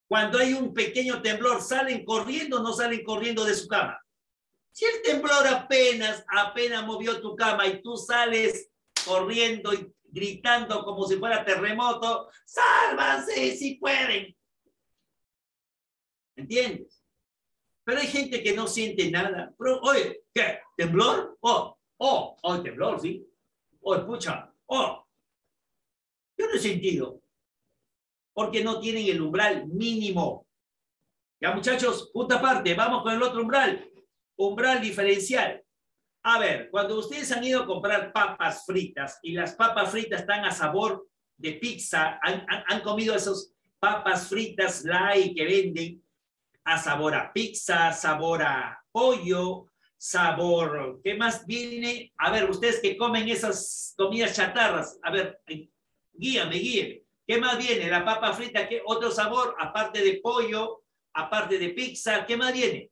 Cuando hay un pequeño temblor, ¿salen corriendo o no salen corriendo de su cama? Si el temblor apenas, apenas movió tu cama y tú sales corriendo y gritando como si fuera terremoto, sálvanse si pueden. ¿Entiendes? Pero hay gente que no siente nada. Pero, oye, ¿qué? ¿Temblor? Oh, oh, oh, temblor, sí. Oh, escucha, oh. Yo no he sentido. Porque no tienen el umbral mínimo. Ya, muchachos, puta parte, vamos con el otro umbral. Umbral diferencial. A ver, cuando ustedes han ido a comprar papas fritas y las papas fritas están a sabor de pizza, han, han comido esas papas fritas light que venden, a sabor a pizza, sabor a pollo, sabor, ¿qué más viene? A ver, ustedes que comen esas comidas chatarras, a ver, guíame, guíame. ¿Qué más viene? La papa frita, ¿qué otro sabor? Aparte de pollo, aparte de pizza, ¿qué más viene?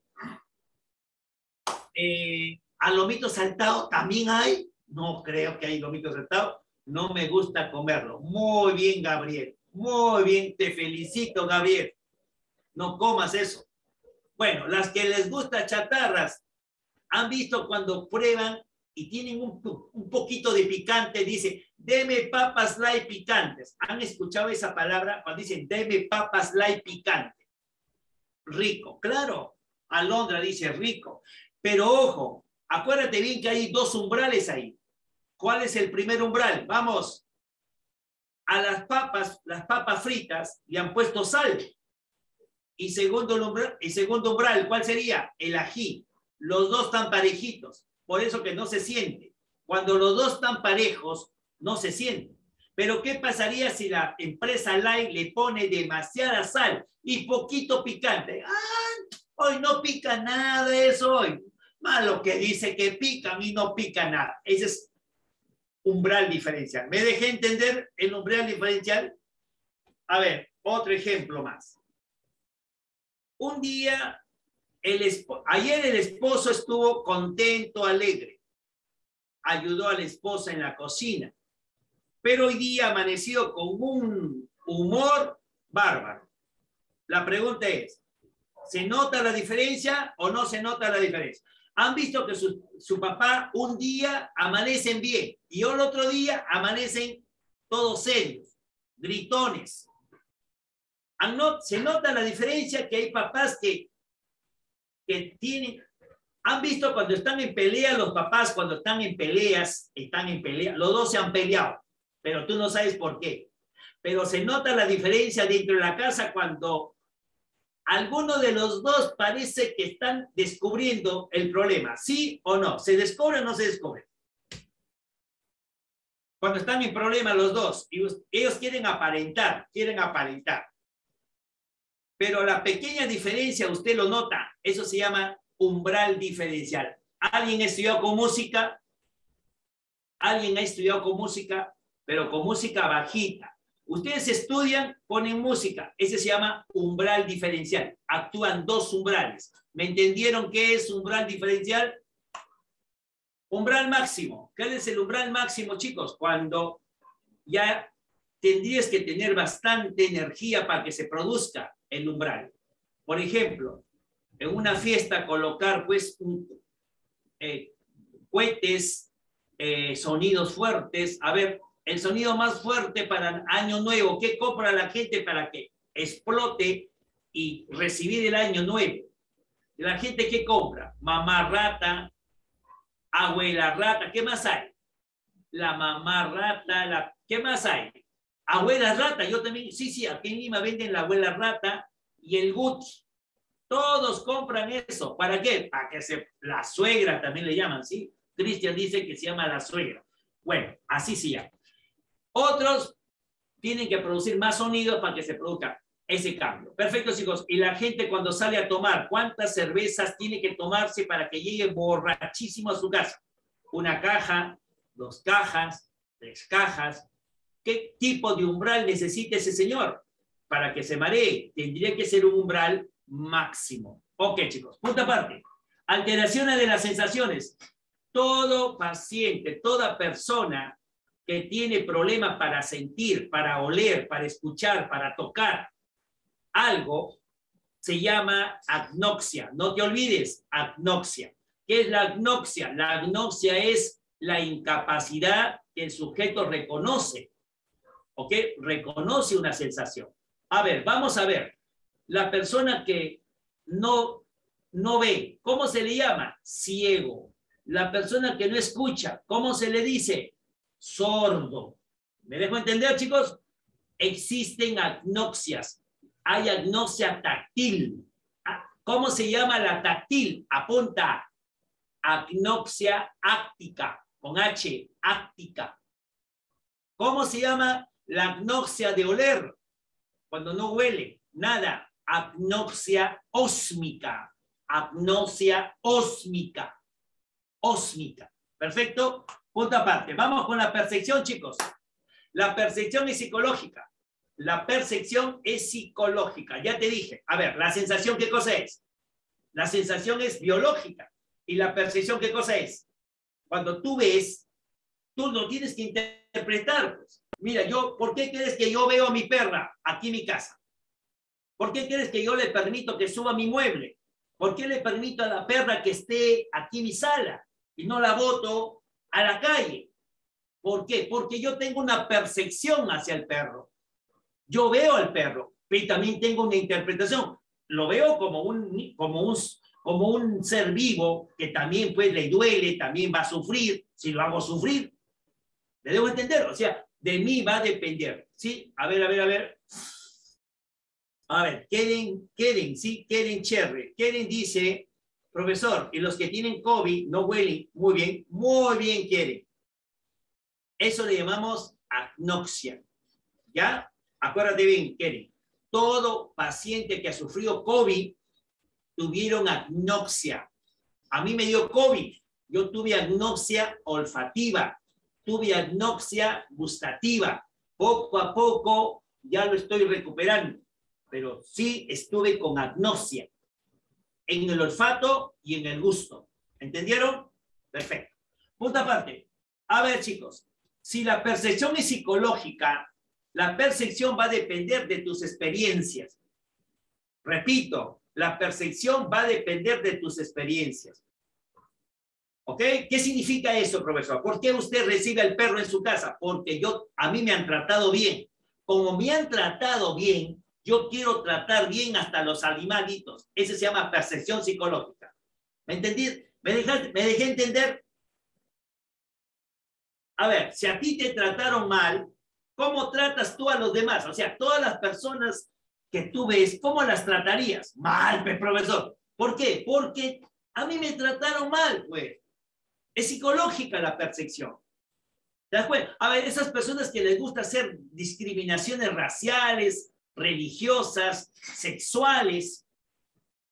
Eh, ¿A lomito saltado también hay? No creo que hay lomito saltado. No me gusta comerlo. Muy bien, Gabriel. Muy bien, te felicito, Gabriel. No comas eso. Bueno, las que les gusta chatarras, han visto cuando prueban y tienen un, un poquito de picante, dice, deme papas light picantes. ¿Han escuchado esa palabra cuando dicen, deme papas light picante? Rico, claro. Alondra dice rico. Pero ojo, Acuérdate bien que hay dos umbrales ahí. ¿Cuál es el primer umbral? Vamos. A las papas, las papas fritas le han puesto sal. Y segundo umbral, y segundo umbral, ¿cuál sería? El ají. Los dos están parejitos. Por eso que no se siente. Cuando los dos están parejos, no se siente. Pero ¿qué pasaría si la empresa Light le pone demasiada sal y poquito picante? ¡Ah! Hoy no pica nada eso hoy. Malo que dice que pica, a mí no pica nada. Ese es umbral diferencial. ¿Me dejé entender el umbral diferencial? A ver, otro ejemplo más. Un día, ayer el esposo estuvo contento, alegre. Ayudó a la esposa en la cocina pero hoy día amaneció con un humor bárbaro. La pregunta es, ¿se nota la diferencia o no se nota la diferencia? Han visto que su, papá un día amanecen bien y el otro día amanecen todos serios, gritones. ¿Se nota la diferencia que hay papás que, que tienen, han visto cuando están en pelea los papás, cuando están en peleas, están en pelea, los dos se han peleado pero tú no sabes por qué. Pero se nota la diferencia dentro de la casa cuando alguno de los dos parece que están descubriendo el problema, ¿sí o no? ¿Se descubre o no se descubre? Cuando están en problema los dos, y ellos quieren aparentar, quieren aparentar. Pero la pequeña diferencia, usted lo nota, eso se llama umbral diferencial. ¿Alguien ha estudiado con música? ¿Alguien ha estudiado con música? pero con música bajita. Ustedes estudian, ponen música. Ese se llama umbral diferencial. Actúan dos umbrales. ¿Me entendieron qué es umbral diferencial? Umbral máximo. ¿Qué es el umbral máximo, chicos? Cuando ya tendrías que tener bastante energía para que se produzca el umbral. Por ejemplo, en una fiesta colocar pues eh, cohetes, eh, sonidos fuertes. A ver, el sonido más fuerte para Año Nuevo. ¿Qué compra la gente para que explote y recibir el Año Nuevo? La gente ¿qué compra? Mamá rata, abuela rata, ¿qué más hay? La mamá rata. ¿qué más hay? Abuela rata, yo también, sí, sí, aquí en Lima venden la abuela rata y el Gucci. Todos compran eso. ¿Para qué? Para que se... La suegra también le llaman, ¿sí? Cristian dice que se llama la suegra. Bueno, así se llama. Otros tienen que producir más sonido para que se produzca ese cambio. Perfecto, chicos. Y la gente cuando sale a tomar, ¿cuántas cervezas tiene que tomarse para que llegue borrachísimo a su casa? Una caja, dos cajas, tres cajas. ¿Qué tipo de umbral necesita ese señor para que se maree? Tendría que ser un umbral máximo. Ok, chicos. Punta aparte. Alteraciones de las sensaciones. Todo paciente, toda persona que tiene problemas para sentir, para oler, para escuchar, para tocar algo, se llama agnoxia. No te olvides, agnoxia. ¿Qué es la agnoxia? La agnoxia es la incapacidad que el sujeto reconoce, ¿ok? Reconoce una sensación. A ver, vamos a ver. La persona que no, no ve, ¿cómo se le llama? Ciego. La persona que no escucha, ¿cómo se le dice? sordo. ¿Me dejo entender, chicos? Existen agnoxias. Hay agnoxia táctil. ¿Cómo se llama la táctil? Apunta. Agnoxia áctica, con H, áctica. ¿Cómo se llama la agnoxia de oler? Cuando no huele, nada. Agnoxia ósmica. Agnoxia ósmica. Ósmica. ¿Perfecto? Punto aparte. Vamos con la percepción, chicos. La percepción es psicológica. La percepción es psicológica. Ya te dije. A ver, la sensación, ¿qué cosa es? La sensación es biológica. ¿Y la percepción qué cosa es? Cuando tú ves, tú lo tienes que interpretar. Pues. Mira, yo, ¿por qué crees que yo veo a mi perra aquí en mi casa? ¿Por qué crees que yo le permito que suba mi mueble? ¿Por qué le permito a la perra que esté aquí en mi sala y no la voto a la calle. ¿Por qué? Porque yo tengo una percepción hacia el perro. Yo veo al perro, pero también tengo una interpretación. Lo veo como un, como un, como un ser vivo que también pues le duele, también va a sufrir, si lo hago sufrir. ¿Me debo entender? O sea, de mí va a depender. ¿Sí? A ver, a ver, a ver. A ver, Keren, Keren, sí, Keren Cherry. Keren dice, profesor, y los que tienen COVID no huelen muy bien, muy bien Keren. Eso le llamamos agnoxia. ¿Ya? Acuérdate bien, Keren. Todo paciente que ha sufrido COVID tuvieron agnoxia. A mí me dio COVID. Yo tuve agnoxia olfativa, tuve agnoxia gustativa. Poco a poco ya lo estoy recuperando, pero sí estuve con agnoxia en el olfato y en el gusto. ¿Entendieron? Perfecto. Punta aparte. A ver, chicos, si la percepción es psicológica, la percepción va a depender de tus experiencias. Repito, la percepción va a depender de tus experiencias. ¿Ok? ¿Qué significa eso, profesor? ¿Por qué usted recibe al perro en su casa? Porque yo, a mí me han tratado bien. Como me han tratado bien, yo quiero tratar bien hasta los animalitos. Ese se llama percepción psicológica. ¿Me entendí? ¿Me, ¿Me dejé entender? A ver, si a ti te trataron mal, ¿cómo tratas tú a los demás? O sea, todas las personas que tú ves, ¿cómo las tratarías? Mal, profesor. ¿Por qué? Porque a mí me trataron mal, pues. Es psicológica la percepción. ¿Te das? A ver, esas personas que les gusta hacer discriminaciones raciales, religiosas, sexuales,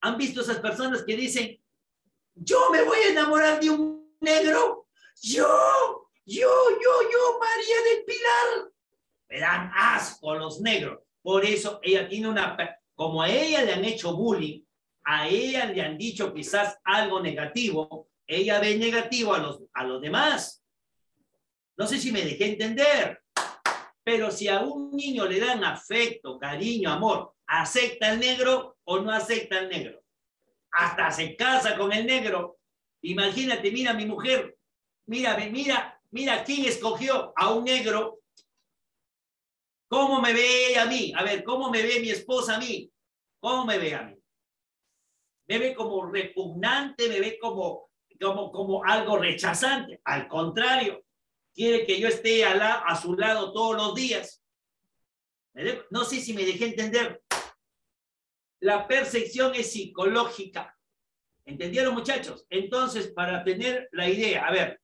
¿han visto esas personas que dicen, yo me voy a enamorar de un negro? Yo, yo, yo, yo, María del Pilar. Me dan asco los negros. Por eso ella tiene una, como a ella le han hecho bullying, a ella le han dicho quizás algo negativo, ella ve negativo a los, a los demás. No sé si me dejé entender, pero si a un niño le dan afecto, cariño, amor, ¿acepta el negro o no acepta el negro? Hasta se casa con el negro. Imagínate, mira mi mujer, mira, mira, mira quién escogió a un negro ¿Cómo me ve a mí? A ver, ¿cómo me ve mi esposa a mí? ¿Cómo me ve a mí? Me ve como repugnante, me ve como, como, como algo rechazante. Al contrario, quiere que yo esté a, la, a su lado todos los días. No sé si me dejé entender. La percepción es psicológica. ¿Entendieron, muchachos? Entonces, para tener la idea, a ver,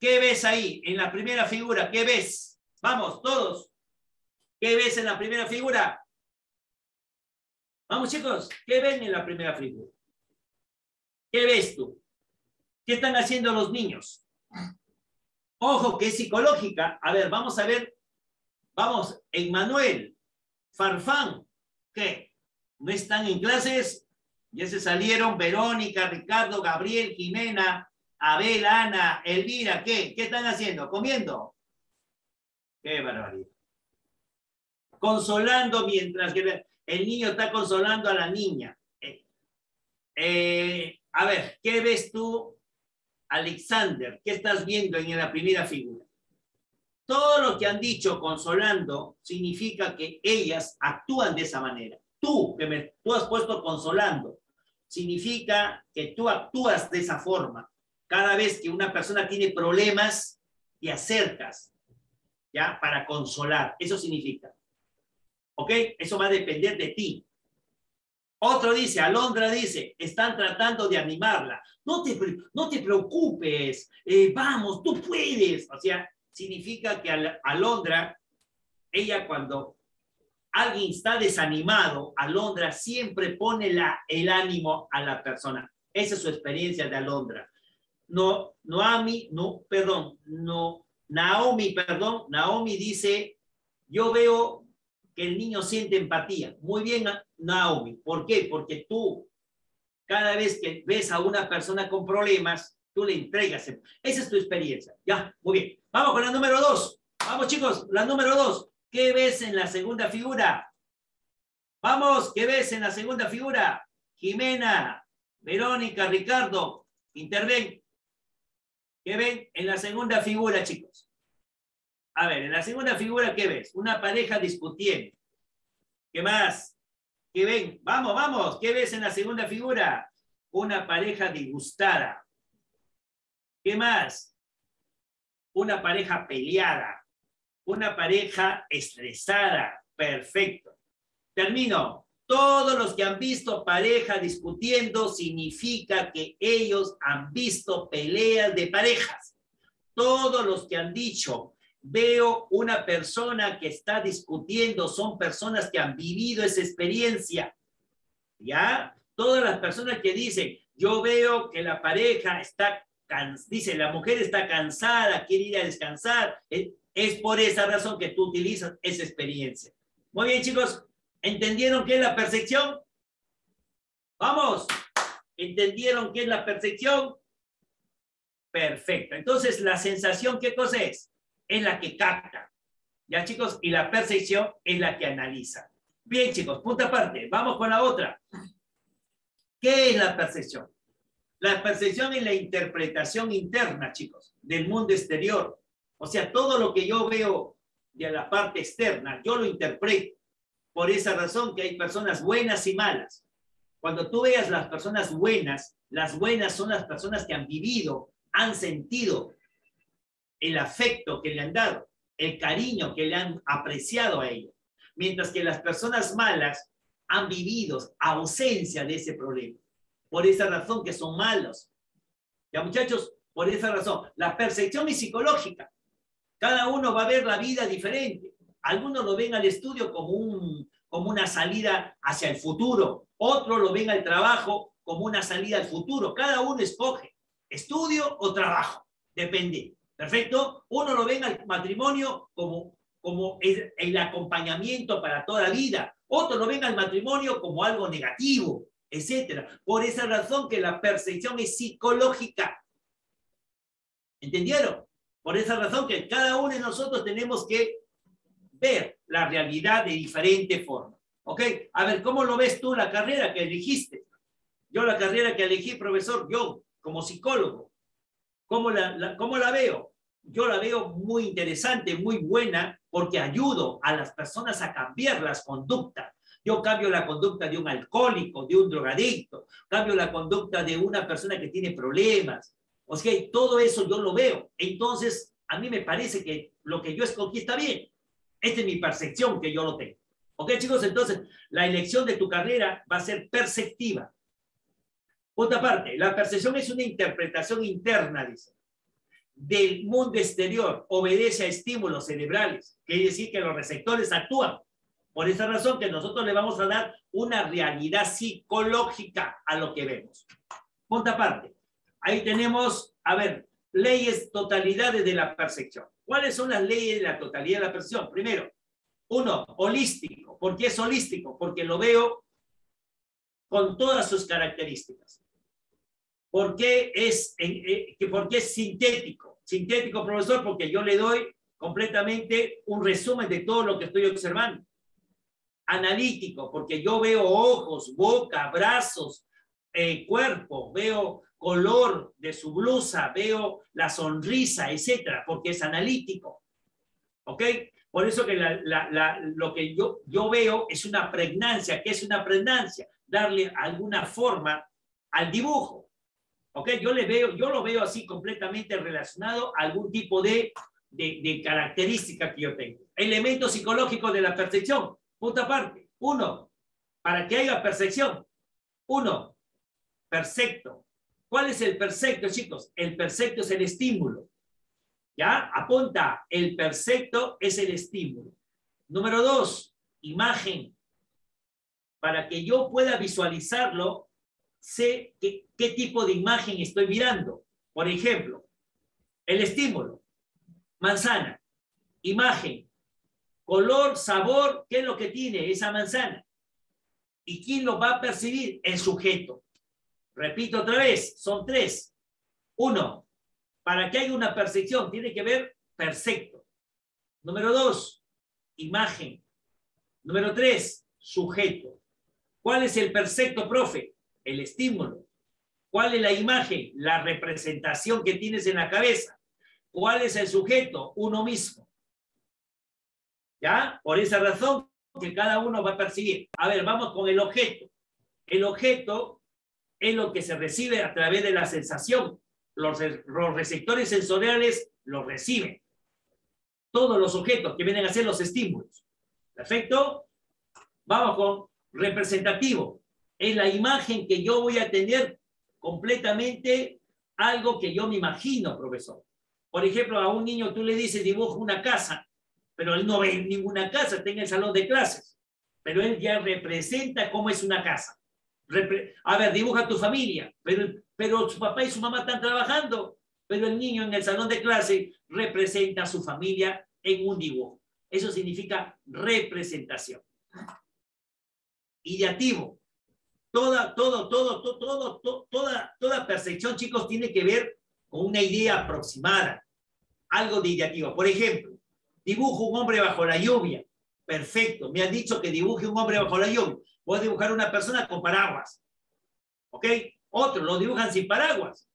¿qué ves ahí en la primera figura? ¿Qué ves? Vamos, todos. ¿Qué ves en la primera figura? Vamos chicos, ¿qué ven en la primera figura? ¿Qué ves tú? ¿Qué están haciendo los niños? Ojo, que es psicológica. A ver, vamos a ver. Vamos, Emmanuel, Farfán, ¿qué? ¿No están en clases? Ya se salieron Verónica, Ricardo, Gabriel, Jimena, Abel, Ana, Elvira, ¿qué? ¿Qué están haciendo? ¿Comiendo? Qué barbaridad consolando mientras que el niño está consolando a la niña. Eh, eh, a ver, ¿qué ves tú, Alexander? ¿Qué estás viendo en la primera figura? Todo lo que han dicho consolando significa que ellas actúan de esa manera. Tú, que me, tú has puesto consolando, significa que tú actúas de esa forma. Cada vez que una persona tiene problemas, te acercas, ¿ya? Para consolar. Eso significa. ¿Ok? Eso va a depender de ti. Otro dice, Alondra dice, están tratando de animarla. No te, no te preocupes, eh, vamos, tú puedes. O sea, significa que Alondra, ella cuando alguien está desanimado, Alondra siempre pone la, el ánimo a la persona. Esa es su experiencia de Alondra. No, Noami, no, perdón, no, Naomi, perdón, Naomi dice, yo veo el niño siente empatía. Muy bien, Naomi. ¿Por qué? Porque tú, cada vez que ves a una persona con problemas, tú le entregas. Esa es tu experiencia. Ya, muy bien. Vamos con la número dos. Vamos, chicos, la número dos. ¿Qué ves en la segunda figura? Vamos, ¿qué ves en la segunda figura? Jimena, Verónica, Ricardo, interven. ¿Qué ven en la segunda figura, chicos? A ver, en la segunda figura, ¿qué ves? Una pareja discutiendo. ¿Qué más? ¿Qué ven? Vamos, vamos. ¿Qué ves en la segunda figura? una pareja disgustada. ¿Qué más? Una pareja peleada, una pareja estresada. Perfecto. Termino. Todos los que han visto pareja discutiendo significa que ellos han visto peleas de parejas. Todos los que han dicho, veo una persona que está discutiendo, son personas que han vivido esa experiencia. ¿Ya? Todas las personas que dicen, yo veo que la pareja está, dice, la mujer está cansada, quiere ir a descansar, es por esa razón que tú utilizas esa experiencia. Muy bien, chicos, ¿Entendieron qué es la percepción? Vamos, ¿entendieron qué es la percepción? Perfecto. Entonces, la sensación, ¿qué cosa es? Es la que capta. ¿Ya, chicos? Y la percepción es la que analiza. Bien, chicos, punta aparte. Vamos con la otra. ¿Qué es la percepción? La percepción es la interpretación interna, chicos, del mundo exterior. O sea, todo lo que yo veo de la parte externa, yo lo interpreto por esa razón que hay personas buenas y malas. Cuando tú veas las personas buenas, las buenas son las personas que han vivido, han sentido el afecto que le han dado, el cariño que le han apreciado a ellos. Mientras que las personas malas han vivido ausencia de ese problema. Por esa razón que son malos. Ya muchachos, por esa razón. La percepción psicológica. Cada uno va a ver la vida diferente. Algunos lo ven al estudio como, un, como una salida hacia el futuro, otros lo ven al trabajo como una salida al futuro. Cada uno escoge estudio o trabajo, depende. ¿Perfecto? Uno lo ven al matrimonio como, como el, acompañamiento para toda la vida, otro lo ven al matrimonio como algo negativo, etcétera. Por esa razón que la percepción es psicológica. ¿Entendieron? Por esa razón que cada uno de nosotros tenemos que ver la realidad de diferente forma. ¿Ok? A ver, ¿cómo lo ves tú la carrera que elegiste? Yo la carrera que elegí, profesor, yo como psicólogo, ¿cómo la, cómo la veo? Yo la veo muy interesante, muy buena, porque ayudo a las personas a cambiar las conductas. Yo cambio la conducta de un alcohólico, de un drogadicto, cambio la conducta de una persona que tiene problemas. O sea, todo eso yo lo veo. Entonces, a mí me parece que lo que yo escogí está bien. Esta es mi percepción que yo lo tengo. ¿Ok, chicos? Entonces, la elección de tu carrera va a ser perceptiva. Otra parte, la percepción es una interpretación interna, dice, del mundo exterior. Obedece a estímulos cerebrales. Quiere decir que los receptores actúan. Por esa razón que nosotros le vamos a dar una realidad psicológica a lo que vemos. Punta parte. Ahí tenemos, a ver, leyes totalidades de la percepción. ¿Cuáles son las leyes de la totalidad de la percepción? Primero, uno, holístico. ¿Por qué es holístico? Porque lo veo con todas sus características. ¿Por qué es, eh, por qué es sintético? Sintético, profesor, porque yo le doy completamente un resumen de todo lo que estoy observando. Analítico, porque yo veo ojos, boca, brazos, eh, cuerpo, veo color de su blusa, veo la sonrisa, etcétera, porque es analítico. ¿Ok? Por eso que lo que yo, yo veo es una pregnancia. ¿Qué es una pregnancia? Darle alguna forma al dibujo. ¿Ok? Yo, le veo, yo lo veo así completamente relacionado a algún tipo de, de, característica que yo tengo. Elementos psicológicos de la percepción. Punta parte. Uno, para que haya percepción. Uno, percepto. ¿Cuál es el percepto, chicos? El percepto es el estímulo. ¿Ya? Apunta, el percepto es el estímulo. Número dos, imagen. Para que yo pueda visualizarlo, sé qué, qué tipo de imagen estoy mirando. Por ejemplo, el estímulo, manzana, imagen, color, sabor, ¿qué es lo que tiene esa manzana? ¿Y quién lo va a percibir? El sujeto. Repito otra vez, son tres. Uno, para que haya una percepción, tiene que ver percepto. Número dos, imagen. Número tres, sujeto. ¿Cuál es el percepto, profe? El estímulo. ¿Cuál es la imagen? La representación que tienes en la cabeza. ¿Cuál es el sujeto? Uno mismo. ¿Ya? Por esa razón que cada uno va a percibir. A ver, vamos con el objeto. El objeto es lo que se recibe a través de la sensación. Los, los receptores sensoriales los reciben. Todos los objetos que vienen a ser los estímulos. ¿Perfecto? Vamos con representativo. Es la imagen que yo voy a tener completamente algo que yo me imagino, profesor. Por ejemplo, a un niño tú le dices dibuja una casa, pero él no ve ninguna casa, está en el salón de clases, pero él ya representa cómo es una casa. a ver, dibuja tu familia, pero, pero su papá y su mamá están trabajando, pero el niño en el salón de clase representa a su familia en un dibujo. Eso significa representación. Ideativo. Toda, todo, todo, todo, toda, toda percepción, chicos, tiene que ver con una idea aproximada, algo de ideativo. Por ejemplo, dibujo un hombre bajo la lluvia. Perfecto, me han dicho que dibuje un hombre bajo la lluvia. Voy a dibujar una persona con paraguas. ¿Ok? Otros lo dibujan sin paraguas.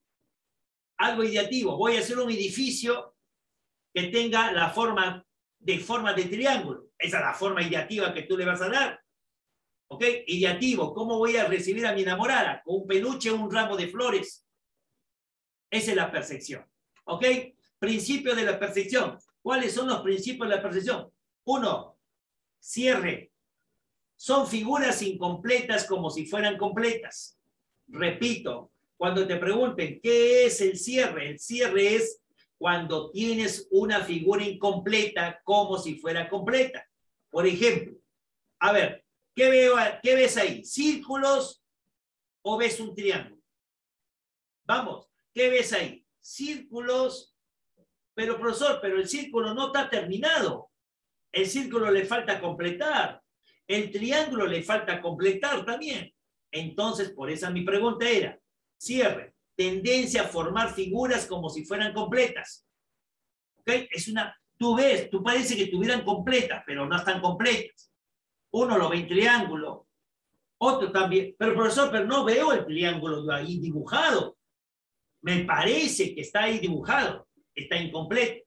Algo ideativo. Voy a hacer un edificio que tenga la forma de forma de triángulo. Esa es la forma ideativa que tú le vas a dar. ¿Ok? Ideativo. ¿Cómo voy a recibir a mi enamorada? Con un peluche o un ramo de flores. Esa es la percepción. ¿Ok? Principio de la percepción. ¿Cuáles son los principios de la percepción? Uno, cierre. Son figuras incompletas como si fueran completas. Repito, cuando te pregunten qué es el cierre, el cierre es cuando tienes una figura incompleta como si fuera completa. Por ejemplo, a ver, ¿qué, ves ahí? ¿Círculos o ves un triángulo? Vamos, ¿qué ves ahí? Círculos, pero profesor, pero el círculo no está terminado. El círculo le falta completar. El triángulo le falta completar también. Entonces, por esa mi pregunta era, cierre, tendencia a formar figuras como si fueran completas. ¿Ok? Es una, tú ves, tú parece que estuvieran completas, pero no están completas. Uno lo ve en triángulo, otro también, pero profesor, pero no veo el triángulo ahí dibujado. Me parece que está ahí dibujado, está incompleto.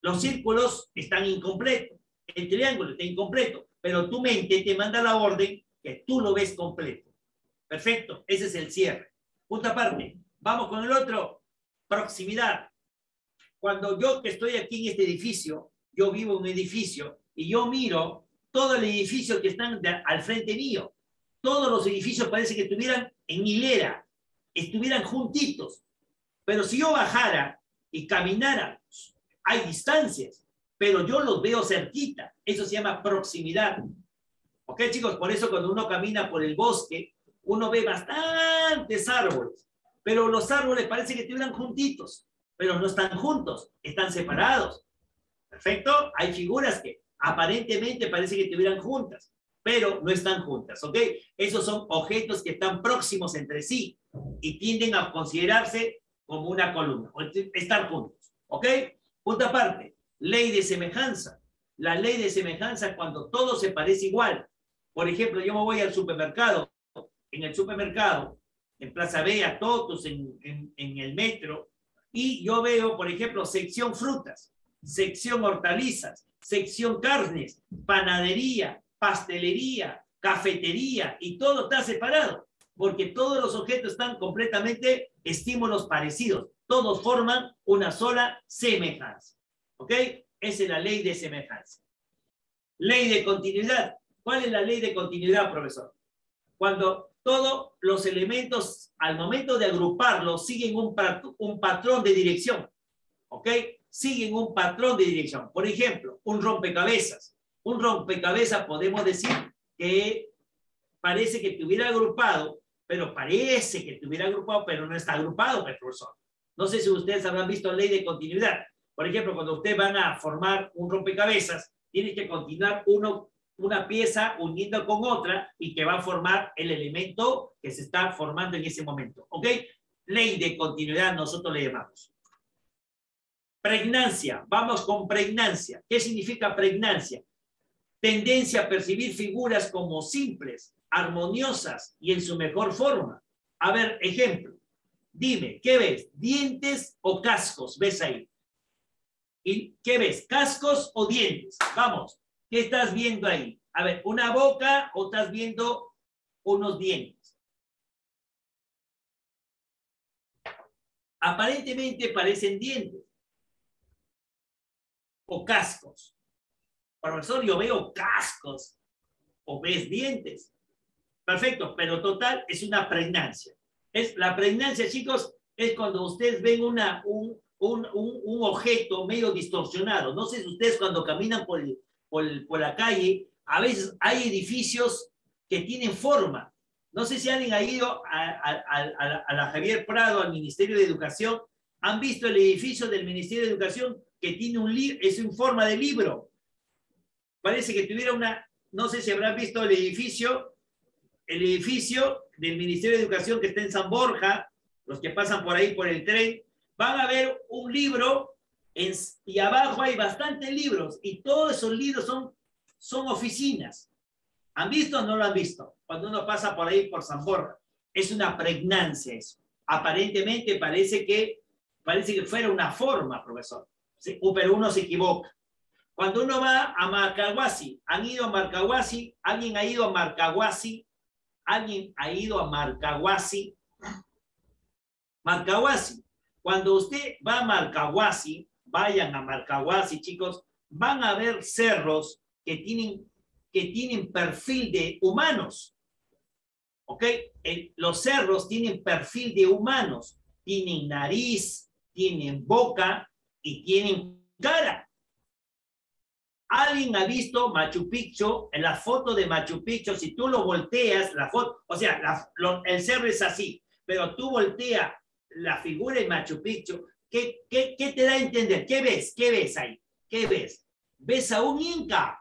Los círculos están incompletos, el triángulo está incompleto, pero tu mente te manda la orden que tú lo ves completo. Perfecto, ese es el cierre. Punto aparte. Vamos con el otro. Proximidad. Cuando yo que estoy aquí en este edificio, yo vivo en un edificio y yo miro todo el edificio que están al frente mío. Todos los edificios parece que estuvieran en hilera, estuvieran juntitos. Pero si yo bajara y caminara, hay distancias, pero yo los veo cerquita. Eso se llama proximidad. ¿Ok, chicos? Por eso cuando uno camina por el bosque, uno ve bastantes árboles, pero los árboles parece que estuvieran juntitos, pero no están juntos, están separados. ¿Perfecto? Hay figuras que aparentemente parece que estuvieran juntas, pero no están juntas, ¿ok? Esos son objetos que están próximos entre sí y tienden a considerarse como una columna, o estar juntos, ¿ok? Punto aparte, ley de semejanza. La ley de semejanza cuando todo se parece igual. Por ejemplo, yo me voy al supermercado en el supermercado, en Plaza Bella, Totos, en, en, el metro, y yo veo, por ejemplo, sección frutas, sección hortalizas, sección carnes, panadería, pastelería, cafetería, y todo está separado, porque todos los objetos están completamente estímulos parecidos, todos forman una sola semejanza. ¿Ok? Esa es la ley de semejanza. Ley de continuidad. ¿Cuál es la ley de continuidad, profesor? Cuando todos los elementos, al momento de agruparlos, siguen un, un patrón de dirección. ¿Ok? Siguen un patrón de dirección. Por ejemplo, un rompecabezas. Un rompecabezas podemos decir que parece que estuviera agrupado, pero parece que estuviera agrupado, pero no está agrupado, profesor. No sé si ustedes habrán visto ley de continuidad. Por ejemplo, cuando ustedes van a formar un rompecabezas, tienen que continuar uno una pieza uniendo con otra y que va a formar el elemento que se está formando en ese momento. ¿Ok? Ley de continuidad nosotros le llamamos. Pregnancia. Vamos con pregnancia. ¿Qué significa pregnancia? Tendencia a percibir figuras como simples, armoniosas y en su mejor forma. A ver, ejemplo. Dime, ¿qué ves? ¿Dientes o cascos? ¿Ves ahí? ¿Y qué ves? ¿Cascos o dientes? Vamos. ¿Qué estás viendo ahí? A ver, ¿una boca o estás viendo unos dientes? Aparentemente parecen dientes o cascos. Profesor, yo veo cascos o ves dientes. Perfecto, pero total es una pregnancia. Es, la pregnancia, chicos, es cuando ustedes ven una, un, un, un, objeto medio distorsionado. No sé si ustedes cuando caminan por, por, por la calle, a veces hay edificios que tienen forma. No sé si alguien ha ido a, a, Javier Prado, al Ministerio de Educación, han visto el edificio del Ministerio de Educación que tiene un libro, es en forma de libro. Parece que tuviera una, no sé si habrán visto el edificio, el edificio del Ministerio de Educación que está en San Borja, los que pasan por ahí por el tren, van a ver un libro y abajo hay bastantes libros y todos esos libros son, son oficinas. ¿Han visto o no lo han visto? Cuando uno pasa por ahí por San Borja. Es una pregnancia eso. Aparentemente parece que, parece que fuera una forma, profesor. Pero uno se equivoca. Cuando uno va a Marcahuasi, ¿han ido a Marcahuasi? ¿Alguien ha ido a Marcahuasi? ¿Alguien ha ido a Marcahuasi? Marcahuasi. Cuando usted va a Marcahuasi, vayan a Marcahuasi, chicos, van a ver cerros que tienen, que tienen perfil de humanos. ¿Ok? los cerros tienen perfil de humanos. Tienen nariz, tienen boca y tienen cara. ¿Alguien ha visto Machu Picchu? En la foto de Machu Picchu, si tú lo volteas, la foto, o sea, el cerro es así, pero tú volteas la figura de Machu Picchu, ¿qué, qué, qué te da a entender? ¿Qué ves? ¿Qué ves ahí? ¿Qué ves? ¿Ves a un inca?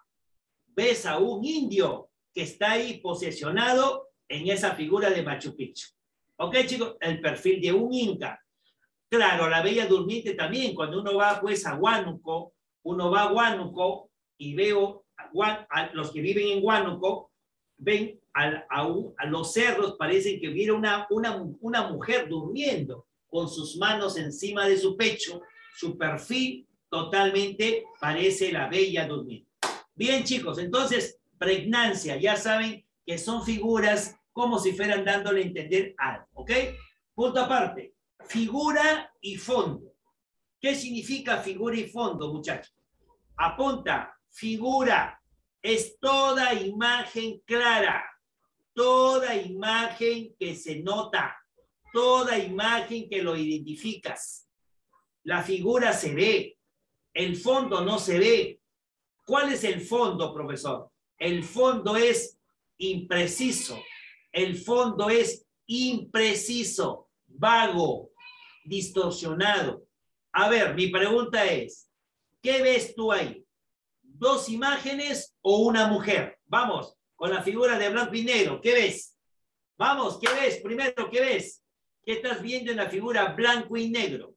¿Ves a un indio que está ahí posesionado en esa figura de Machu Picchu? ¿Ok, chicos? El perfil de un inca. Claro, la Bella Durmiente también, cuando uno va pues a Huánuco, uno va a Huánuco, y veo a, los que viven en Huánuco, ven a, los cerros, parece que hubiera una, una, una mujer durmiendo con sus manos encima de su pecho, su perfil totalmente parece la bella durmiendo. Bien, chicos, entonces, pregnancia, ya saben que son figuras como si fueran dándole a entender algo, ¿ok? Punto aparte, figura y fondo. ¿Qué significa figura y fondo, muchachos? Apunta, figura, es toda imagen clara, toda imagen que se nota, toda imagen que lo identificas. La figura se ve, el fondo no se ve. ¿Cuál es el fondo, profesor? El fondo es impreciso, el fondo es impreciso, vago, distorsionado. A ver, mi pregunta es, ¿qué ves tú ahí? dos imágenes o una mujer. Vamos, con la figura de blanco y negro. ¿Qué ves? Vamos, ¿qué ves? Primero, ¿qué ves? ¿Qué estás viendo en la figura blanco y negro?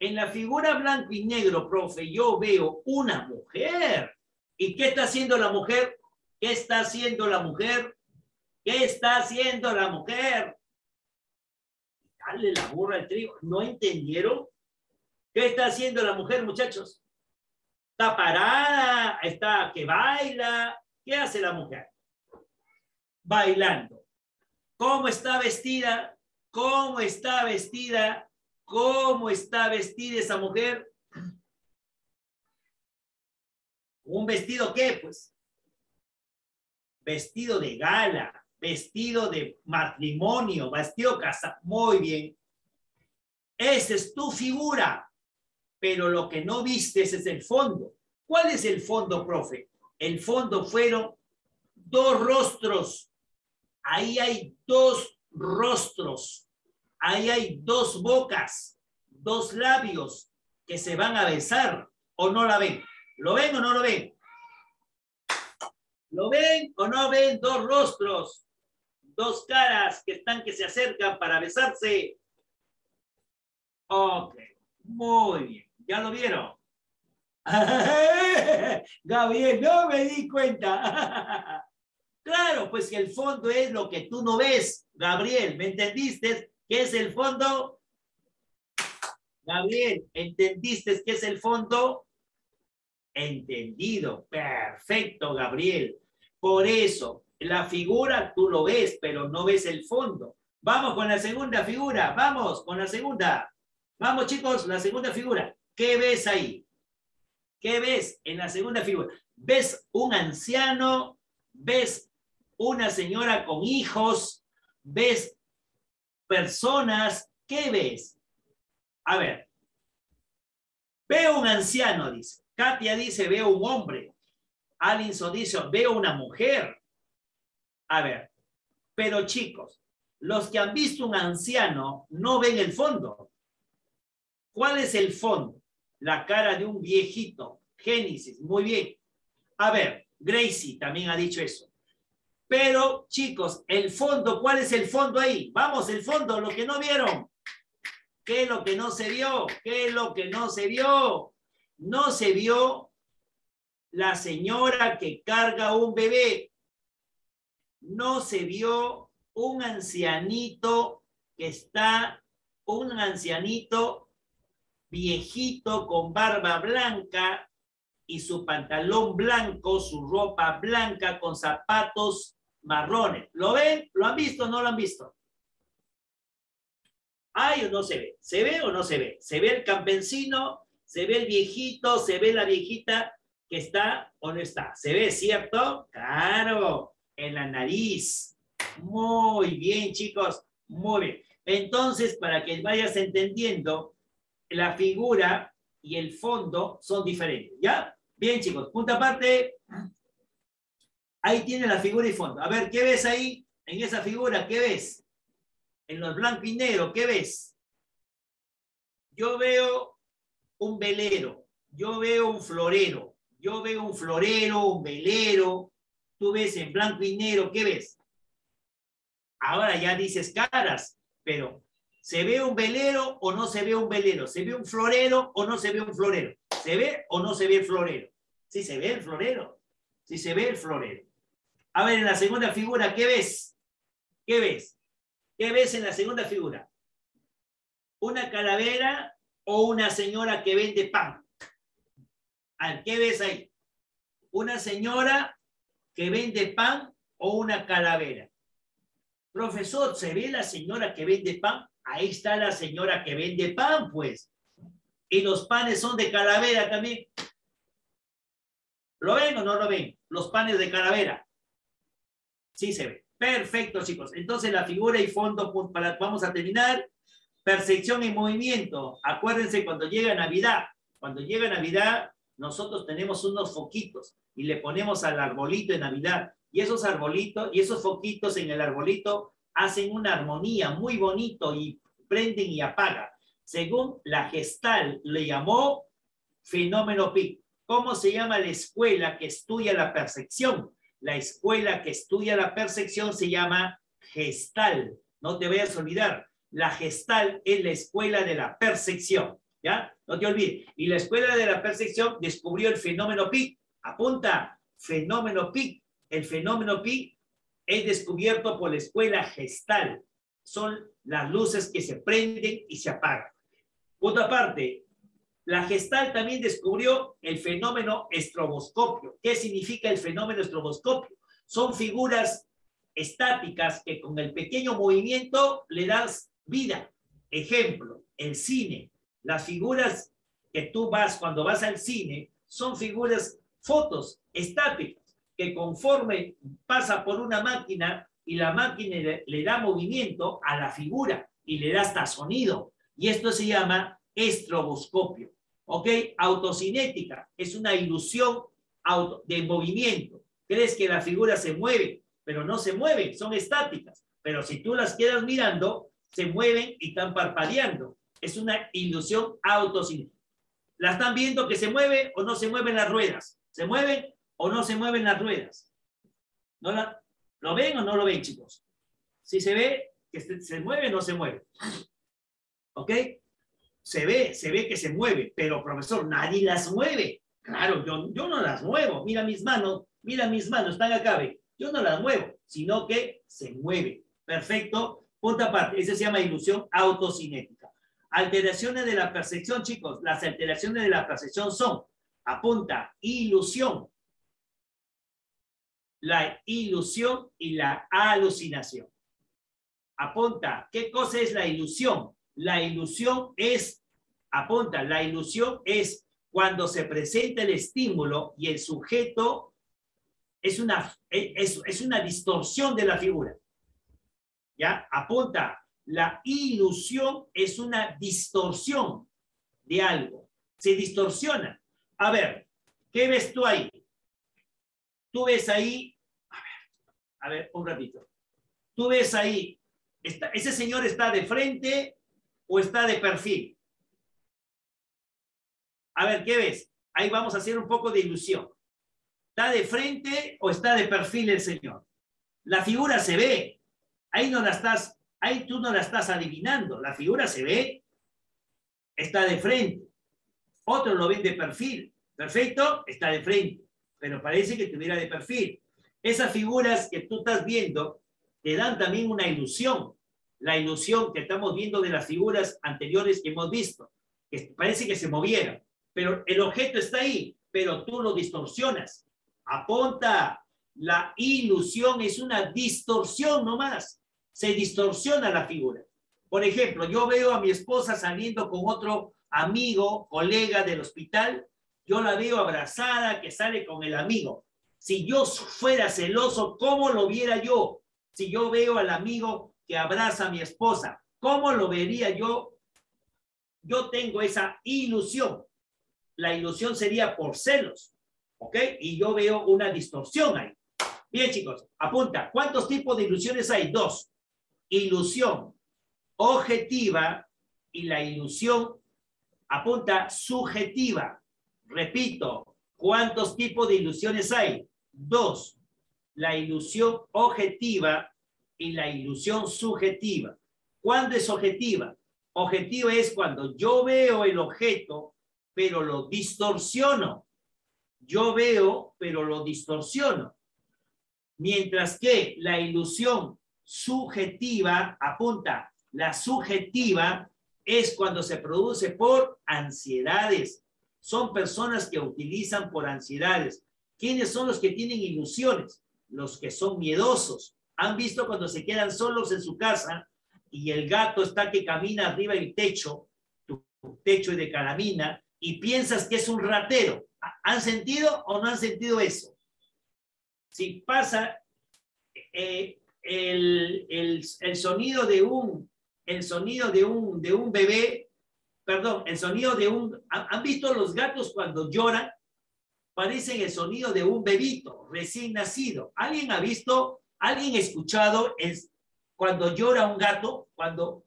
En la figura blanco y negro, profe, yo veo una mujer. ¿Y qué está haciendo la mujer? ¿Qué está haciendo la mujer? ¿Qué está haciendo la mujer? Dale la burra al trigo. ¿No entendieron? ¿Qué está haciendo la mujer, muchachos? está parada, está que baila. ¿Qué hace la mujer? Bailando. ¿Cómo está vestida? ¿Cómo está vestida? ¿Cómo está vestida esa mujer? ¿Un vestido qué? Pues vestido de gala, vestido de matrimonio, vestido casa. Muy bien. Esa es tu figura pero lo que no vistes es el fondo. ¿Cuál es el fondo, profe? El fondo fueron dos rostros. Ahí hay dos rostros. Ahí hay dos bocas, dos labios que se van a besar o no la ven. ¿Lo ven o no lo ven? ¿Lo ven o no ven dos rostros? Dos caras que están que se acercan para besarse. Ok, muy bien. ¿Ya lo vieron? Gabriel, no me di cuenta. claro, pues el fondo es lo que tú no ves, Gabriel. ¿Me entendiste? ¿Qué es el fondo? Gabriel, ¿entendiste qué es el fondo? Entendido. Perfecto, Gabriel. Por eso, la figura tú lo ves, pero no ves el fondo. Vamos con la segunda figura. Vamos con la segunda. Vamos, chicos, la segunda figura. ¿Qué ves ahí? ¿Qué ves en la segunda figura? ¿Ves un anciano? ¿Ves una señora con hijos? ¿Ves personas? ¿Qué ves? A ver. Veo un anciano, dice. Katia dice, veo un hombre. Alinson dice, veo una mujer. A ver, pero chicos, los que han visto un anciano no ven el fondo. ¿Cuál es el fondo? La cara de un viejito. Génesis, muy bien. A ver, Gracie también ha dicho eso. Pero, chicos, el fondo, ¿cuál es el fondo ahí? Vamos, el fondo, lo que no vieron. ¿Qué es lo que no se vio? ¿Qué es lo que no se vio? No se vio la señora que carga un bebé. No se vio un ancianito que está, un ancianito viejito con barba blanca y su pantalón blanco, su ropa blanca con zapatos marrones. ¿Lo ven? ¿Lo han visto o no lo han visto? ¿Hay o no se ve? ¿Se ve o no se ve? ¿Se ve el campesino? ¿Se ve el viejito? ¿Se ve la viejita que está o no está? ¿Se ve, cierto? Claro, en la nariz. Muy bien, chicos. Muy bien. Entonces, para que vayas entendiendo, la figura y el fondo son diferentes. ¿Ya? Bien, chicos. Punta aparte. Ahí tiene la figura y fondo. A ver, ¿qué ves ahí? En esa figura, ¿qué ves? En los blanco y negro, ¿qué ves? Yo veo un velero, yo veo un florero, yo veo un florero, un velero. Tú ves en blanco y negro, ¿qué ves? Ahora ya dices caras, pero ¿se ve un velero o no se ve un velero? ¿Se ve un florero o no se ve un florero? ¿Se ve o no se ve el florero? Sí, se ve el florero. Sí, se ve el florero. A ver, en la segunda figura, ¿qué ves? ¿Qué ves? ¿Qué ves en la segunda figura? ¿Una calavera o una señora que vende pan? ¿Qué ves ahí? ¿Una señora que vende pan o una calavera? Profesor, ¿se ve la señora que vende pan? Ahí está la señora que vende pan, pues. Y los panes son de calavera también. ¿Lo ven o no lo ven? Los panes de calavera. Sí se ve. Perfecto, chicos. Entonces la figura y fondo, para, vamos a terminar. Percepción y movimiento. Acuérdense cuando llega Navidad. Cuando llega Navidad, nosotros tenemos unos foquitos y le ponemos al arbolito de Navidad. Y esos arbolitos y esos foquitos en el arbolito hacen una armonía muy bonito y prenden y apagan. Según la gestal le llamó fenómeno PIC. ¿Cómo se llama la escuela que estudia la percepción? La escuela que estudia la percepción se llama gestal. No te vayas a olvidar. La gestal es la escuela de la percepción. ¿Ya? No te olvides. Y la escuela de la percepción descubrió el fenómeno PIC. Apunta, fenómeno PIC. El fenómeno PIC es descubierto por la escuela gestal. Son las luces que se prenden y se apagan. Punto aparte, la gestal también descubrió el fenómeno estroboscopio. ¿Qué significa el fenómeno estroboscopio? Son figuras estáticas que con el pequeño movimiento le das vida. Ejemplo, el cine. Las figuras que tú vas cuando vas al cine son figuras, fotos estáticas, que conforme pasa por una máquina y la máquina le, da movimiento a la figura y le da hasta sonido. Y esto se llama estroboscopio. ¿Ok? Autocinética es una ilusión de movimiento. Crees que la figura se mueve, pero no se mueve, son estáticas. Pero si tú las quedas mirando, se mueven y están parpadeando. Es una ilusión autocinética. ¿La están viendo que se mueve o no se mueven las ruedas? ¿Se mueven o no se mueven las ruedas? ¿No la, ¿Lo ven o no lo ven, chicos? Si se ve que se, mueve o no se mueve. ¿Ok? Se ve, se ve que se mueve, pero profesor, nadie las mueve. Claro, yo, yo no las muevo. Mira mis manos, mira mis manos, están acá, ve. Yo no las muevo, sino que se mueve. Perfecto. Punto aparte. Esa se llama ilusión autocinética. Alteraciones de la percepción, chicos. Las alteraciones de la percepción son, apunta, ilusión, la ilusión y la alucinación. Apunta, ¿qué cosa es la ilusión? La ilusión es apunta, la ilusión es cuando se presenta el estímulo y el sujeto es una, es, es una distorsión de la figura. ¿Ya? Apunta, la ilusión es una distorsión de algo. Se distorsiona. A ver, ¿qué ves tú ahí? Tú ves ahí, a ver, a ver, un ratito. Tú ves ahí, ¿ese señor está de frente o está de perfil? A ver, ¿qué ves? Ahí vamos a hacer un poco de ilusión. ¿Está de frente o está de perfil el señor? La figura se ve. Ahí no la estás, ahí tú no la estás adivinando. La figura se ve. Está de frente. Otro lo ven de perfil. Perfecto, está de frente. Pero parece que estuviera de perfil. Esas figuras que tú estás viendo te dan también una ilusión. La ilusión que estamos viendo de las figuras anteriores que hemos visto. Que parece que se movieron pero el objeto está ahí, pero tú lo distorsionas. Apunta, la ilusión es una distorsión nomás. Se distorsiona la figura. Por ejemplo, yo veo a mi esposa saliendo con otro amigo, colega del hospital, yo la veo abrazada que sale con el amigo. Si yo fuera celoso, ¿cómo lo viera yo? Si yo veo al amigo que abraza a mi esposa, ¿cómo lo vería yo? Yo tengo esa ilusión la ilusión sería por celos, ¿ok? Y yo veo una distorsión ahí. Bien, chicos, apunta. ¿Cuántos tipos de ilusiones hay? Dos. Ilusión objetiva y la ilusión, apunta, subjetiva. Repito, ¿cuántos tipos de ilusiones hay? Dos. La ilusión objetiva y la ilusión subjetiva. ¿Cuándo es objetiva? Objetiva es cuando yo veo el objeto pero lo distorsiono. Yo veo, pero lo distorsiono. Mientras que la ilusión subjetiva, apunta, la subjetiva es cuando se produce por ansiedades. Son personas que utilizan por ansiedades. ¿Quiénes son los que tienen ilusiones? Los que son miedosos. ¿Han visto cuando se quedan solos en su casa y el gato está que camina arriba del techo, tu techo de caramina, y piensas que es un ratero. ¿Han sentido o no han sentido eso? Si pasa eh, el, el, el, sonido de un, el sonido de un, de un bebé, perdón, el sonido de un, ¿han visto los gatos cuando lloran? Parecen el sonido de un bebito recién nacido. ¿Alguien ha visto, alguien ha escuchado es cuando llora un gato, cuando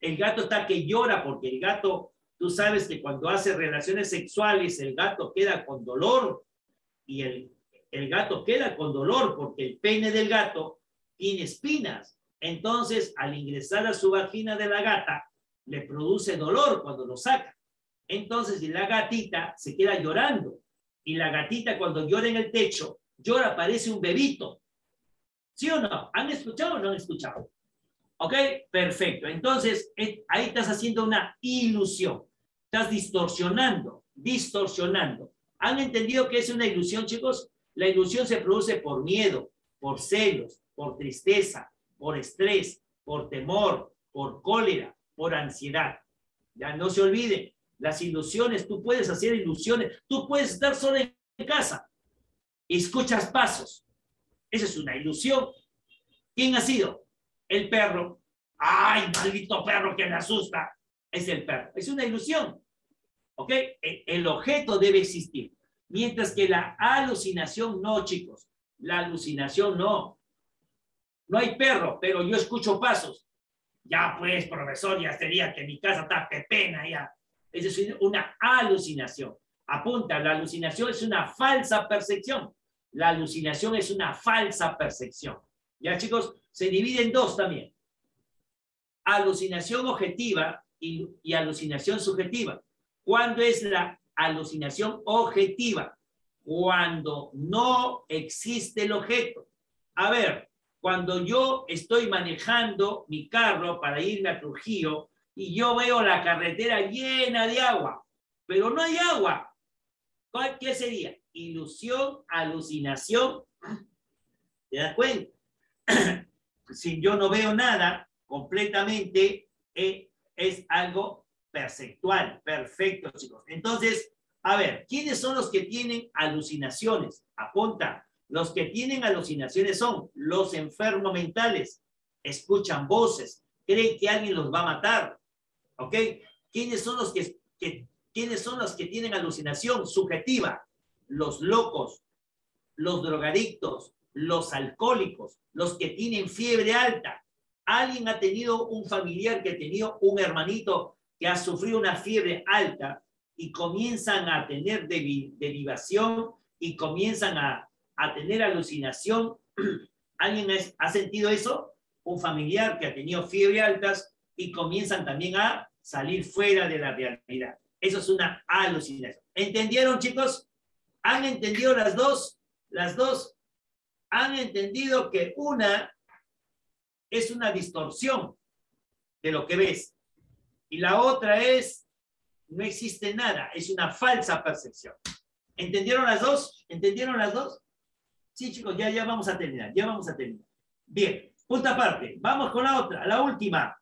el gato está que llora porque el gato Tú sabes que cuando hace relaciones sexuales el gato queda con dolor y el, el gato queda con dolor porque el pene del gato tiene espinas. Entonces, al ingresar a su vagina de la gata, le produce dolor cuando lo saca. Entonces, la gatita se queda llorando. Y la gatita cuando llora en el techo, llora, parece un bebito. ¿Sí o no? ¿Han escuchado o no han escuchado? ¿Ok? Perfecto. Entonces, eh, ahí estás haciendo una ilusión. Estás distorsionando, distorsionando. ¿Han entendido que es una ilusión, chicos? La ilusión se produce por miedo, por celos, por tristeza, por estrés, por temor, por cólera, por ansiedad. Ya no se olviden, las ilusiones, tú puedes hacer ilusiones, tú puedes estar solo en casa escuchas pasos. Esa es una ilusión. ¿Quién ha sido? El perro. ¡Ay, maldito perro que me asusta! Es el perro. Es una ilusión. ¿Ok? E, el objeto debe existir. Mientras que la alucinación no, chicos. La alucinación no. No hay perro, pero yo escucho pasos. Ya pues, profesor, ya sería que mi casa está pepena ya. Esa es una alucinación. Apunta, la alucinación es una falsa percepción. La alucinación es una falsa percepción. Ya, chicos, se divide en dos también. Alucinación objetiva y, y alucinación subjetiva. ¿Cuándo es la alucinación objetiva? Cuando no existe el objeto. A ver, cuando yo estoy manejando mi carro para irme a Trujillo y yo veo la carretera llena de agua, pero no hay agua, ¿qué sería? Ilusión, alucinación. ¿Te das cuenta? si yo no veo nada completamente, eh, es algo perceptual. Perfecto, chicos. Entonces, a ver, ¿quiénes son los que tienen alucinaciones? Apunta. Los que tienen alucinaciones son los enfermos mentales. Escuchan voces, creen que alguien los va a matar. ¿Ok? ¿Quiénes son los que, que ¿quiénes son los que tienen alucinación subjetiva? Los locos, los drogadictos, los alcohólicos, los que tienen fiebre alta. Alguien ha tenido un familiar que ha tenido un hermanito que ha sufrido una fiebre alta y comienzan a tener derivación y comienzan a, tener alucinación. ¿Alguien ha sentido eso? Un familiar que ha tenido fiebre altas y comienzan también a salir fuera de la realidad. Eso es una alucinación. ¿Entendieron, chicos? ¿Han entendido las dos? Las dos han entendido que una es una distorsión de lo que ves y la otra es no existe nada, es una falsa percepción. ¿Entendieron las dos? ¿Entendieron las dos? Sí, chicos, ya, ya vamos a terminar, ya vamos a terminar. Bien, punta aparte, vamos con la otra, la última.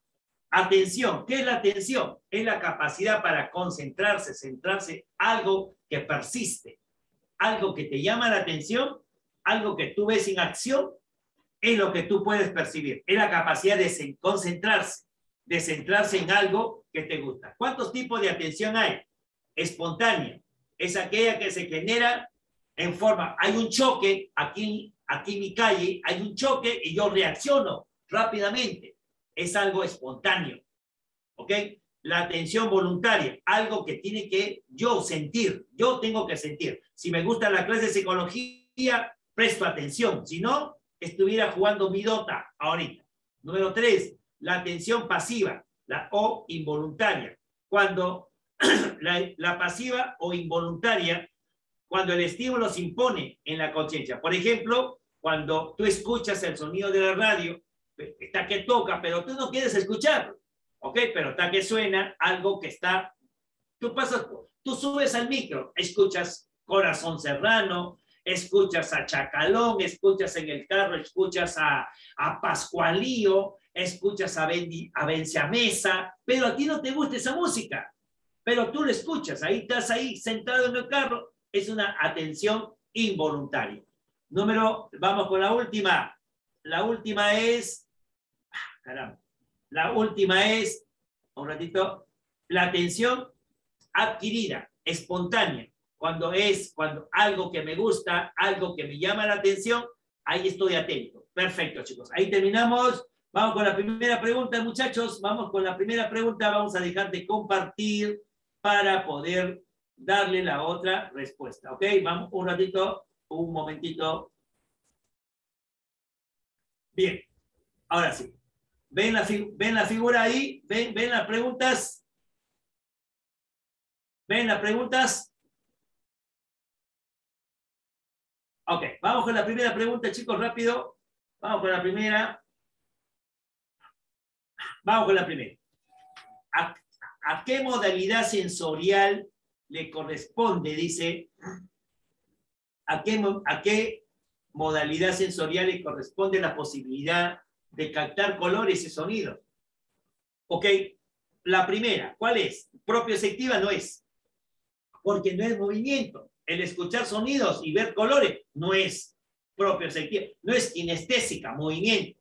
Atención, ¿qué es la atención? Es la capacidad para concentrarse, centrarse, algo que persiste, algo que te llama la atención, algo que tú ves en acción, es lo que tú puedes percibir. Es la capacidad de concentrarse, de centrarse en algo que te gusta. ¿Cuántos tipos de atención hay? Espontánea. Es aquella que se genera en forma, hay un choque aquí, aquí en mi calle, hay un choque y yo reacciono rápidamente. Es algo espontáneo. ¿Ok? La atención voluntaria, algo que tiene que yo sentir, yo tengo que sentir. Si me gusta la clase de psicología, presto atención. Si no, estuviera jugando midota ahorita. Número tres, la atención pasiva, la o involuntaria. Cuando la, pasiva o involuntaria, cuando el estímulo se impone en la conciencia. Por ejemplo, cuando tú escuchas el sonido de la radio, está que toca, pero tú no quieres escucharlo, ¿ok? Pero está que suena algo que está, tú pasas, tú subes al micro, escuchas Corazón Serrano, escuchas a Chacalón, escuchas en el carro, escuchas a, a Pascualío, escuchas a, Bendy, a pero a ti no te gusta esa música, pero tú lo escuchas, ahí estás ahí sentado en el carro, es una atención involuntaria. Número, vamos con la última. La última es, ah, caramba, la última es, un ratito, la atención adquirida, espontánea. Cuando es, cuando algo que me gusta, algo que me llama la atención, ahí estoy atento. Perfecto, chicos. Ahí terminamos. Vamos con la primera pregunta, muchachos. Vamos con la primera pregunta. Vamos a dejar de compartir para poder darle la otra respuesta. ¿Ok? Vamos un ratito, un momentito. Bien. Ahora sí. ¿Ven la, ven la figura ahí? ¿Ven, ¿Ven las preguntas? ¿Ven las preguntas? Ok, vamos con la primera pregunta, chicos, rápido. Vamos con la primera. Vamos con la primera. ¿A, qué modalidad sensorial le corresponde? Dice, ¿a qué, ¿a qué modalidad sensorial le corresponde la posibilidad de captar colores y sonidos? Ok, la primera, ¿cuál es? Propioceptiva no es, porque no es movimiento. El escuchar sonidos y ver colores no es propioceptiva, no es kinestésica, movimiento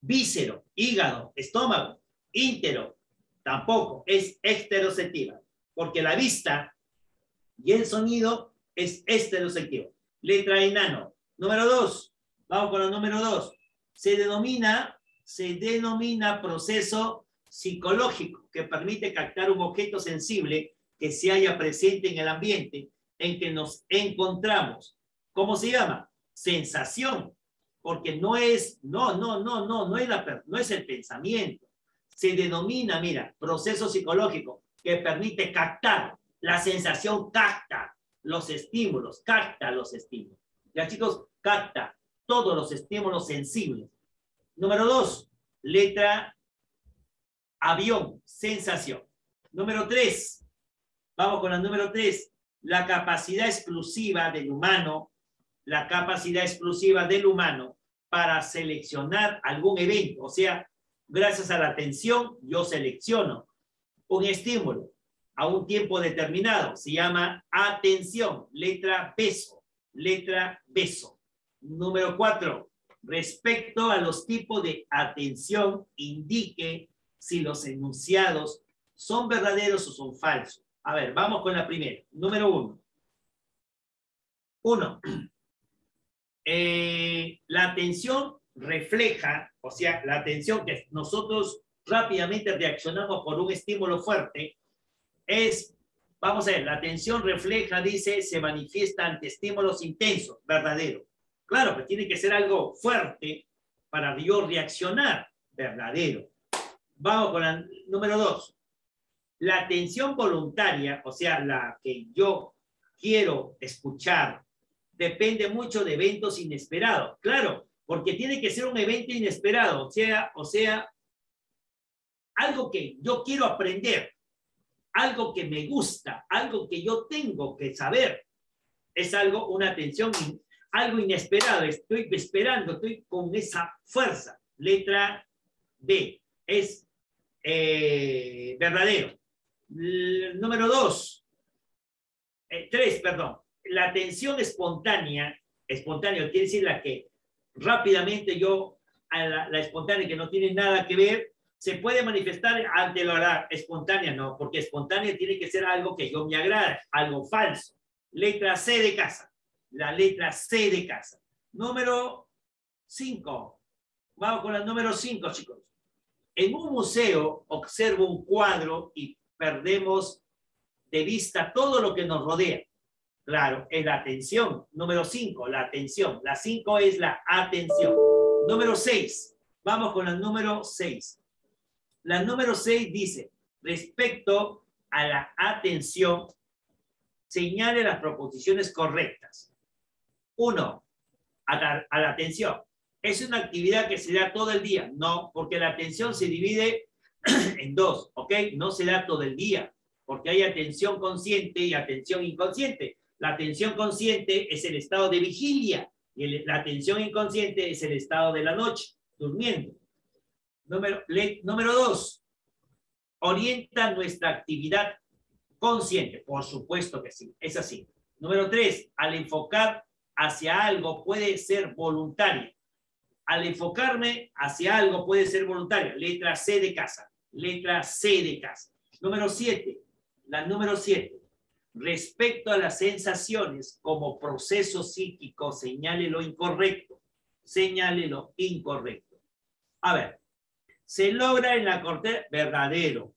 víscero, hígado, estómago, íntero, tampoco es esteroceptiva, porque la vista y el sonido es esteroceptivo. Letra enano. Número dos, vamos con el número dos. Se denomina, se denomina proceso psicológico que permite captar un objeto sensible que se haya presente en el ambiente en que nos encontramos. ¿Cómo se llama? Sensación, porque no es, no, no, no, no, no es, la, no es el pensamiento. Se denomina, mira, proceso psicológico que permite captar, la sensación capta los estímulos, capta los estímulos. Ya chicos, capta todos los estímulos sensibles. Número dos, letra avión, sensación. Número tres, vamos con la número tres, la capacidad exclusiva del humano la capacidad exclusiva del humano para seleccionar algún evento. O sea, gracias a la atención, yo selecciono. Un estímulo a un tiempo determinado. Se llama atención, letra beso, letra beso. Número cuatro, respecto a los tipos de atención, indique si los enunciados son verdaderos o son falsos. A ver, vamos con la primera. Número uno. Uno. Eh, la atención refleja, o sea, la atención que nosotros rápidamente reaccionamos por un estímulo fuerte, es, vamos a ver, la atención refleja, dice, se manifiesta ante estímulos intensos, verdadero. Claro, que tiene que ser algo fuerte para yo reaccionar, verdadero. Vamos con la número dos. La atención voluntaria, o sea, la que yo quiero escuchar, depende mucho de eventos inesperados. Claro, porque tiene que ser un evento inesperado, o sea, o sea, algo que yo quiero aprender, algo que me gusta, algo que yo tengo que saber. Es algo, una atención, algo inesperado. Estoy esperando, estoy con esa fuerza. Letra B. Es eh, verdadero. número dos. Eh, tres, perdón. La atención espontánea, espontánea quiere decir la que rápidamente yo, a la, la espontánea que no tiene nada que ver, se puede manifestar ante la espontánea, no, porque espontánea tiene que ser algo que yo me agrada, algo falso. Letra C de casa, la letra C de casa. Número 5. Vamos con el número 5, chicos. En un museo observo un cuadro y perdemos de vista todo lo que nos rodea. Claro, es la atención. Número 5, la atención. La 5 es la atención. Número 6. Vamos con el número 6. La número 6 dice, respecto a la atención, señale las proposiciones correctas. Uno, a la, atención. ¿Es una actividad que se da todo el día? No, porque la atención se divide en dos, ¿ok? No se da todo el día, porque hay atención consciente y atención inconsciente. La atención consciente es el estado de vigilia y la atención inconsciente es el estado de la noche, durmiendo. Número, número dos, orienta nuestra actividad consciente. Por supuesto que sí, es así. Número tres, al enfocar hacia algo puede ser voluntario. Al enfocarme hacia algo puede ser voluntario. Letra C de casa. Letra C de casa. Número siete, la número siete. Respecto a las sensaciones como proceso psíquico, señale lo incorrecto. Señale lo incorrecto. A ver, se logra en la corte verdadero.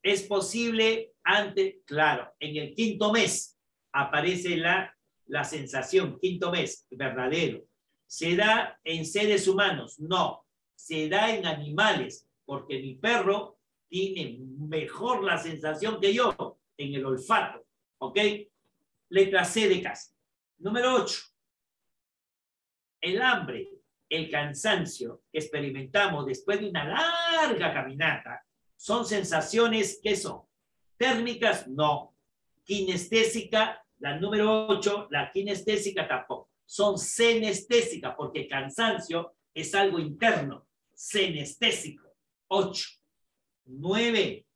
Es posible antes, claro, en el quinto mes aparece la, la sensación, quinto mes, verdadero. ¿Se da en seres humanos? No, se da en animales, porque mi perro tiene mejor la sensación que yo en el olfato. ¿Ok? Letra C de casa. Número 8. El hambre el cansancio que experimentamos después de una larga caminata son sensaciones que son térmicas, no. Kinestésica, la número 8, la kinestésica tampoco. Son senestésica porque cansancio es algo interno, senestésico. 8. 9.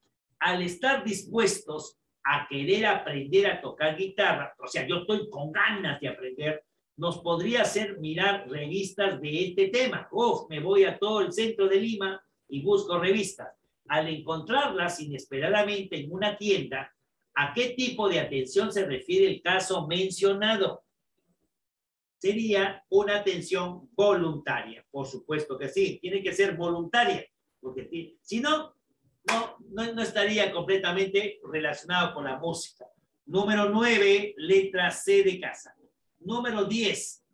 Al estar dispuestos a querer aprender a tocar guitarra, o sea, yo estoy con ganas de aprender, nos podría hacer mirar revistas de este tema. Uf, me voy a todo el centro de Lima y busco revistas. Al encontrarlas inesperadamente en una tienda, ¿a qué tipo de atención se refiere el caso mencionado? Sería una atención voluntaria. Por supuesto que sí, tiene que ser voluntaria, porque si no, no, no, no estaría completamente relacionado con la música. Número 9, letra C de casa. Número 10.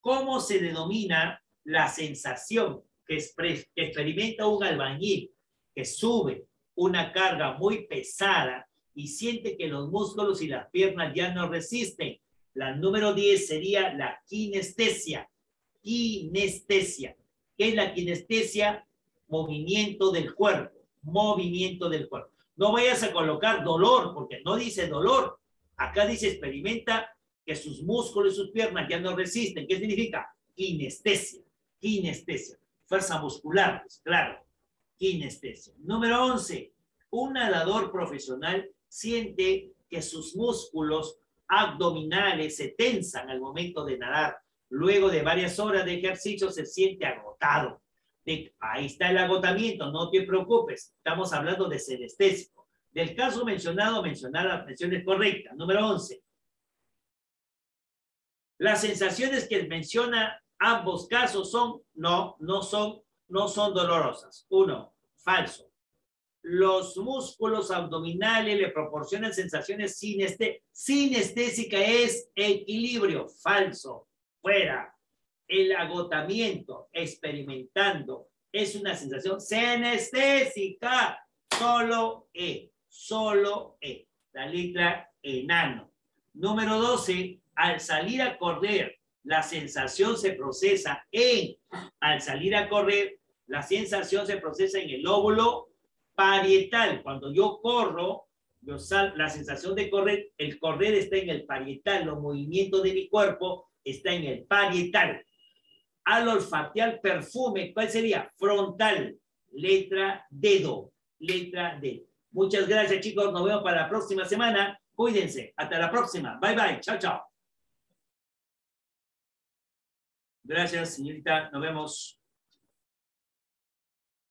¿Cómo se denomina la sensación que, experimenta un albañil que sube una carga muy pesada y siente que los músculos y las piernas ya no resisten? La número 10 sería la kinestesia. Kinestesia. ¿Qué es la kinestesia? Movimiento del cuerpo. Movimiento del cuerpo. No vayas a colocar dolor, porque no dice dolor. Acá dice experimenta que sus músculos y sus piernas ya no resisten. ¿Qué significa? Kinestesia. Kinestesia. Fuerza muscular, pues, claro. Kinestesia. Número 11. Un nadador profesional siente que sus músculos abdominales se tensan al momento de nadar. Luego de varias horas de ejercicio se siente agotado. ahí está el agotamiento, no te preocupes. Estamos hablando de senestésico. Del caso mencionado, mencionar las menciones correctas. Número 11. Las sensaciones que menciona ambos casos son, no, no son, no son dolorosas. Uno, falso. Los músculos abdominales le proporcionan sensaciones sinestésicas. Sinestésica es equilibrio. Falso. Fuera. El agotamiento experimentando es una sensación sinestésica. Solo E. Solo E. La letra enano. Número 12 al salir a correr, la sensación se procesa en, al salir a correr, la sensación se procesa en el lóbulo parietal. Cuando yo corro, la sensación de correr, el correr está en el parietal, los movimientos de mi cuerpo está en el parietal. Al olfatear perfume, ¿cuál sería? Frontal, letra dedo, letra D. Muchas gracias chicos, nos vemos para la próxima semana. Cuídense, hasta la próxima. Bye bye, chao, chao. Gracias, señorita. Nos vemos.